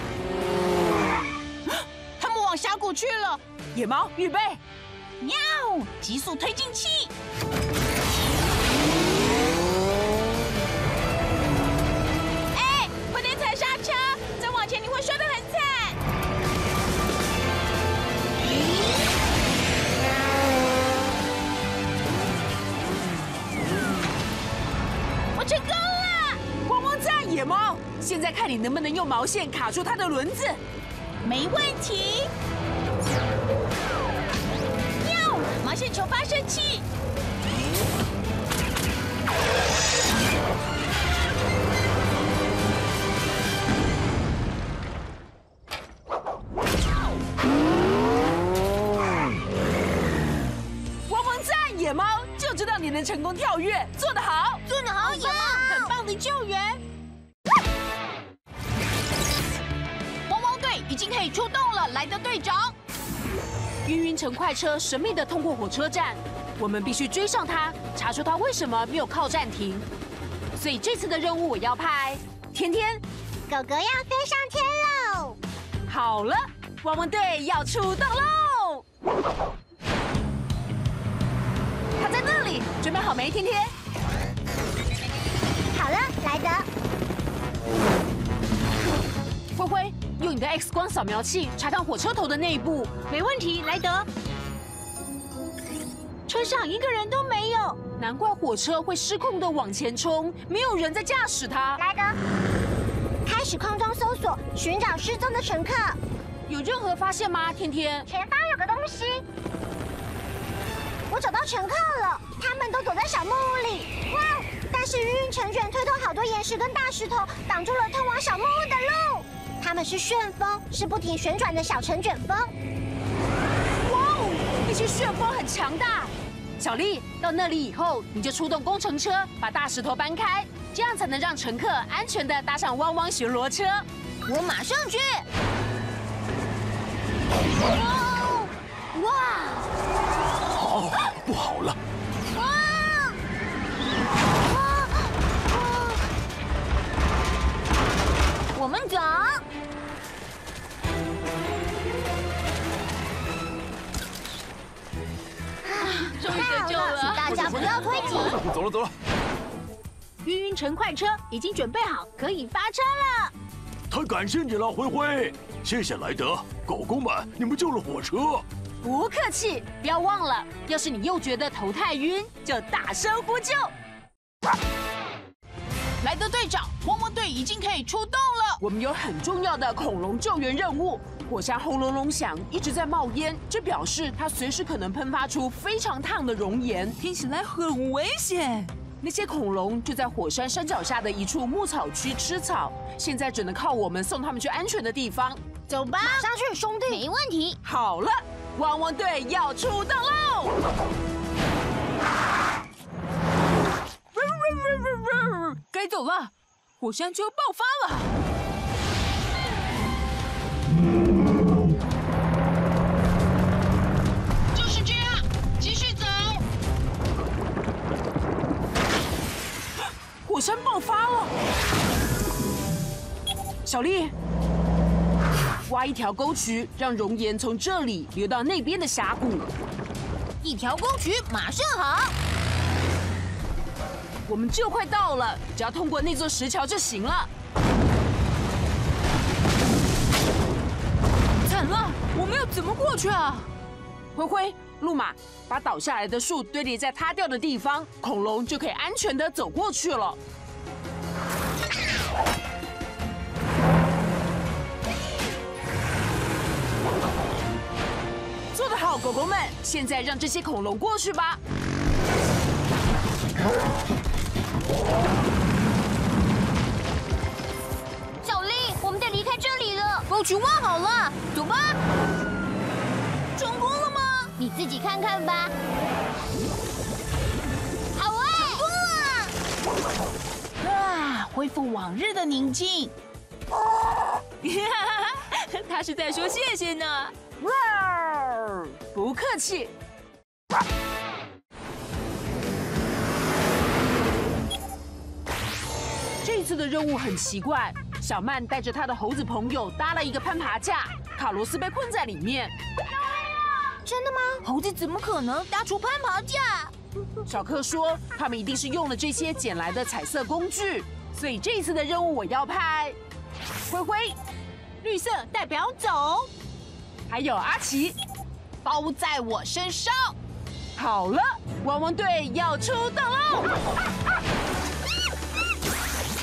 Speaker 1: 峡谷去了。
Speaker 2: 野猫预备，
Speaker 1: 喵！急速推进器。哎，快点踩刹车！再往前你会摔得很惨。我成功了！
Speaker 2: 汪汪在，野猫！现在看你能不能用毛线卡住它的轮子。
Speaker 1: 没问题。喵！毛线球发射器。
Speaker 2: 快车神秘的通过火车站，我们必须追上它，查出它为什么没有靠站停。所以这次的任务我要派天天，
Speaker 5: 狗狗要飞上天喽！
Speaker 2: 好了，汪汪队要出动喽！它在那里，准备好没？天天，
Speaker 5: 好了，莱德。
Speaker 2: 灰灰，用你的 X 光扫描器查看火车头的内部。
Speaker 1: 没问题，莱德。车上一个人都没有，
Speaker 2: 难怪火车会失控的往前冲，没有人在驾驶它。
Speaker 5: 莱德，开始空中搜索，寻找失踪的乘客。
Speaker 2: 有任何发现吗？天天，
Speaker 5: 前方有个东西。我找到乘客了，他们都躲在小木屋里。哇！但是晕晕成卷推动好多岩石跟大石头，挡住了通往小木屋的路。他们是旋风，是不停旋转的小成卷风。
Speaker 2: 哇哦，那些旋风很强大。小丽，到那里以后，你就出动工程车，把大石头搬开，这样才能让乘客安全的搭上汪汪巡逻车。
Speaker 1: 我马上去。
Speaker 5: 哇！
Speaker 6: 好，不好了！
Speaker 1: 我们走。终于得救了！
Speaker 5: 请大家不要推挤。
Speaker 6: 走了走了。
Speaker 1: 晕晕城快车已经准备好，可以发车了。
Speaker 10: 太感谢你了，灰灰！谢谢莱德，狗狗们，你们救了火车。
Speaker 2: 不客气，不要忘了，要是你又觉得头太晕，就大声呼救。
Speaker 1: 莱德队长，汪汪队已经可以出动了。
Speaker 2: 我们有很重要的恐龙救援任务。火山轰隆隆响，一直在冒烟，这表示它随时可能喷发出非常烫的熔岩，
Speaker 8: 听起来很危险。
Speaker 2: 那些恐龙就在火山山脚下的一处牧草区吃草，现在只能靠我们送他们去安全的地方。
Speaker 1: 走吧，
Speaker 5: 马上去，兄弟，
Speaker 3: 没问题。
Speaker 2: 好了，汪汪队要出动喽！
Speaker 8: 该走了，火山就要爆发了。
Speaker 2: 火山爆发了，小丽，挖一条沟渠，让熔岩从这里流到那边的峡谷。
Speaker 1: 一条沟渠马上好。
Speaker 2: 我们就快到了，只要通过那座石桥就行了。
Speaker 8: 惨了，我们要怎么过去啊？
Speaker 2: 灰灰、路马，把倒下来的树堆叠在塌掉的地方，恐龙就可以安全的走过去了。做得好，狗狗们！现在让这些恐龙过去吧。
Speaker 3: 小丽，我们得离开这里了。
Speaker 1: 不要去挖好了，走吧。
Speaker 3: 自己看看吧。好，
Speaker 1: 疯了！啊，恢复往日的宁静。
Speaker 8: 哈哈，他是在说谢谢呢。
Speaker 2: 不客气。这次的任务很奇怪，小曼带着他的猴子朋友搭了一个攀爬架，卡罗斯被困在里面。
Speaker 5: 真的吗？
Speaker 1: 猴子怎么可能搭出攀爬架？
Speaker 2: 小克说，他们一定是用了这些捡来的彩色工具，所以这次的任务我要派灰灰，
Speaker 1: 绿色代表走，
Speaker 2: 还有阿奇，
Speaker 1: 包在我身上。
Speaker 2: 好了，汪汪队要出动喽！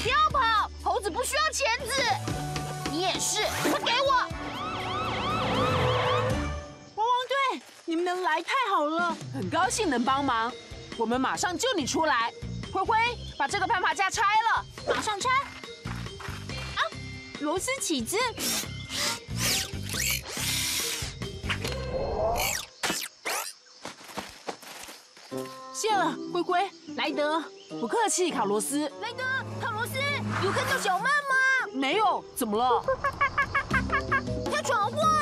Speaker 3: 不要跑，猴子不需要钳子。你也是，快给我！
Speaker 1: 你们能来太好了，
Speaker 2: 很高兴能帮忙。我们马上救你出来。灰灰，把这个攀爬架拆了，
Speaker 1: 马上拆。啊，螺丝起子。谢了，灰灰，莱德，
Speaker 2: 不客气，卡罗斯。
Speaker 3: 莱德，卡罗斯，有看到小曼吗？
Speaker 2: 没有，怎么了？
Speaker 3: 他闯祸了。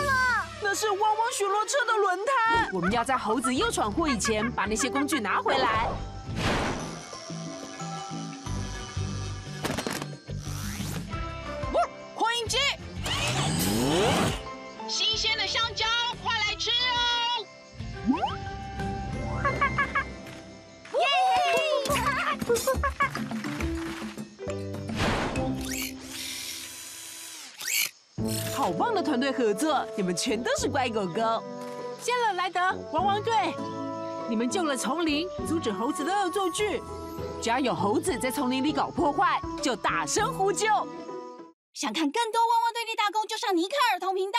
Speaker 2: 那是汪汪巡逻车的轮胎。我们要在猴子又闯祸以前，把那些工具拿回来。
Speaker 1: 不，扩音机。
Speaker 7: 新鲜的香蕉，快来吃哦！
Speaker 2: 好棒的团队合作，你们全都是乖狗狗。
Speaker 1: 谢了，莱德，汪汪队，你们救了丛林，阻止猴子的恶作剧。
Speaker 2: 只要有猴子在丛林里搞破坏，就大声呼救。
Speaker 1: 想看更多汪汪队立大功，就上尼克儿童频道。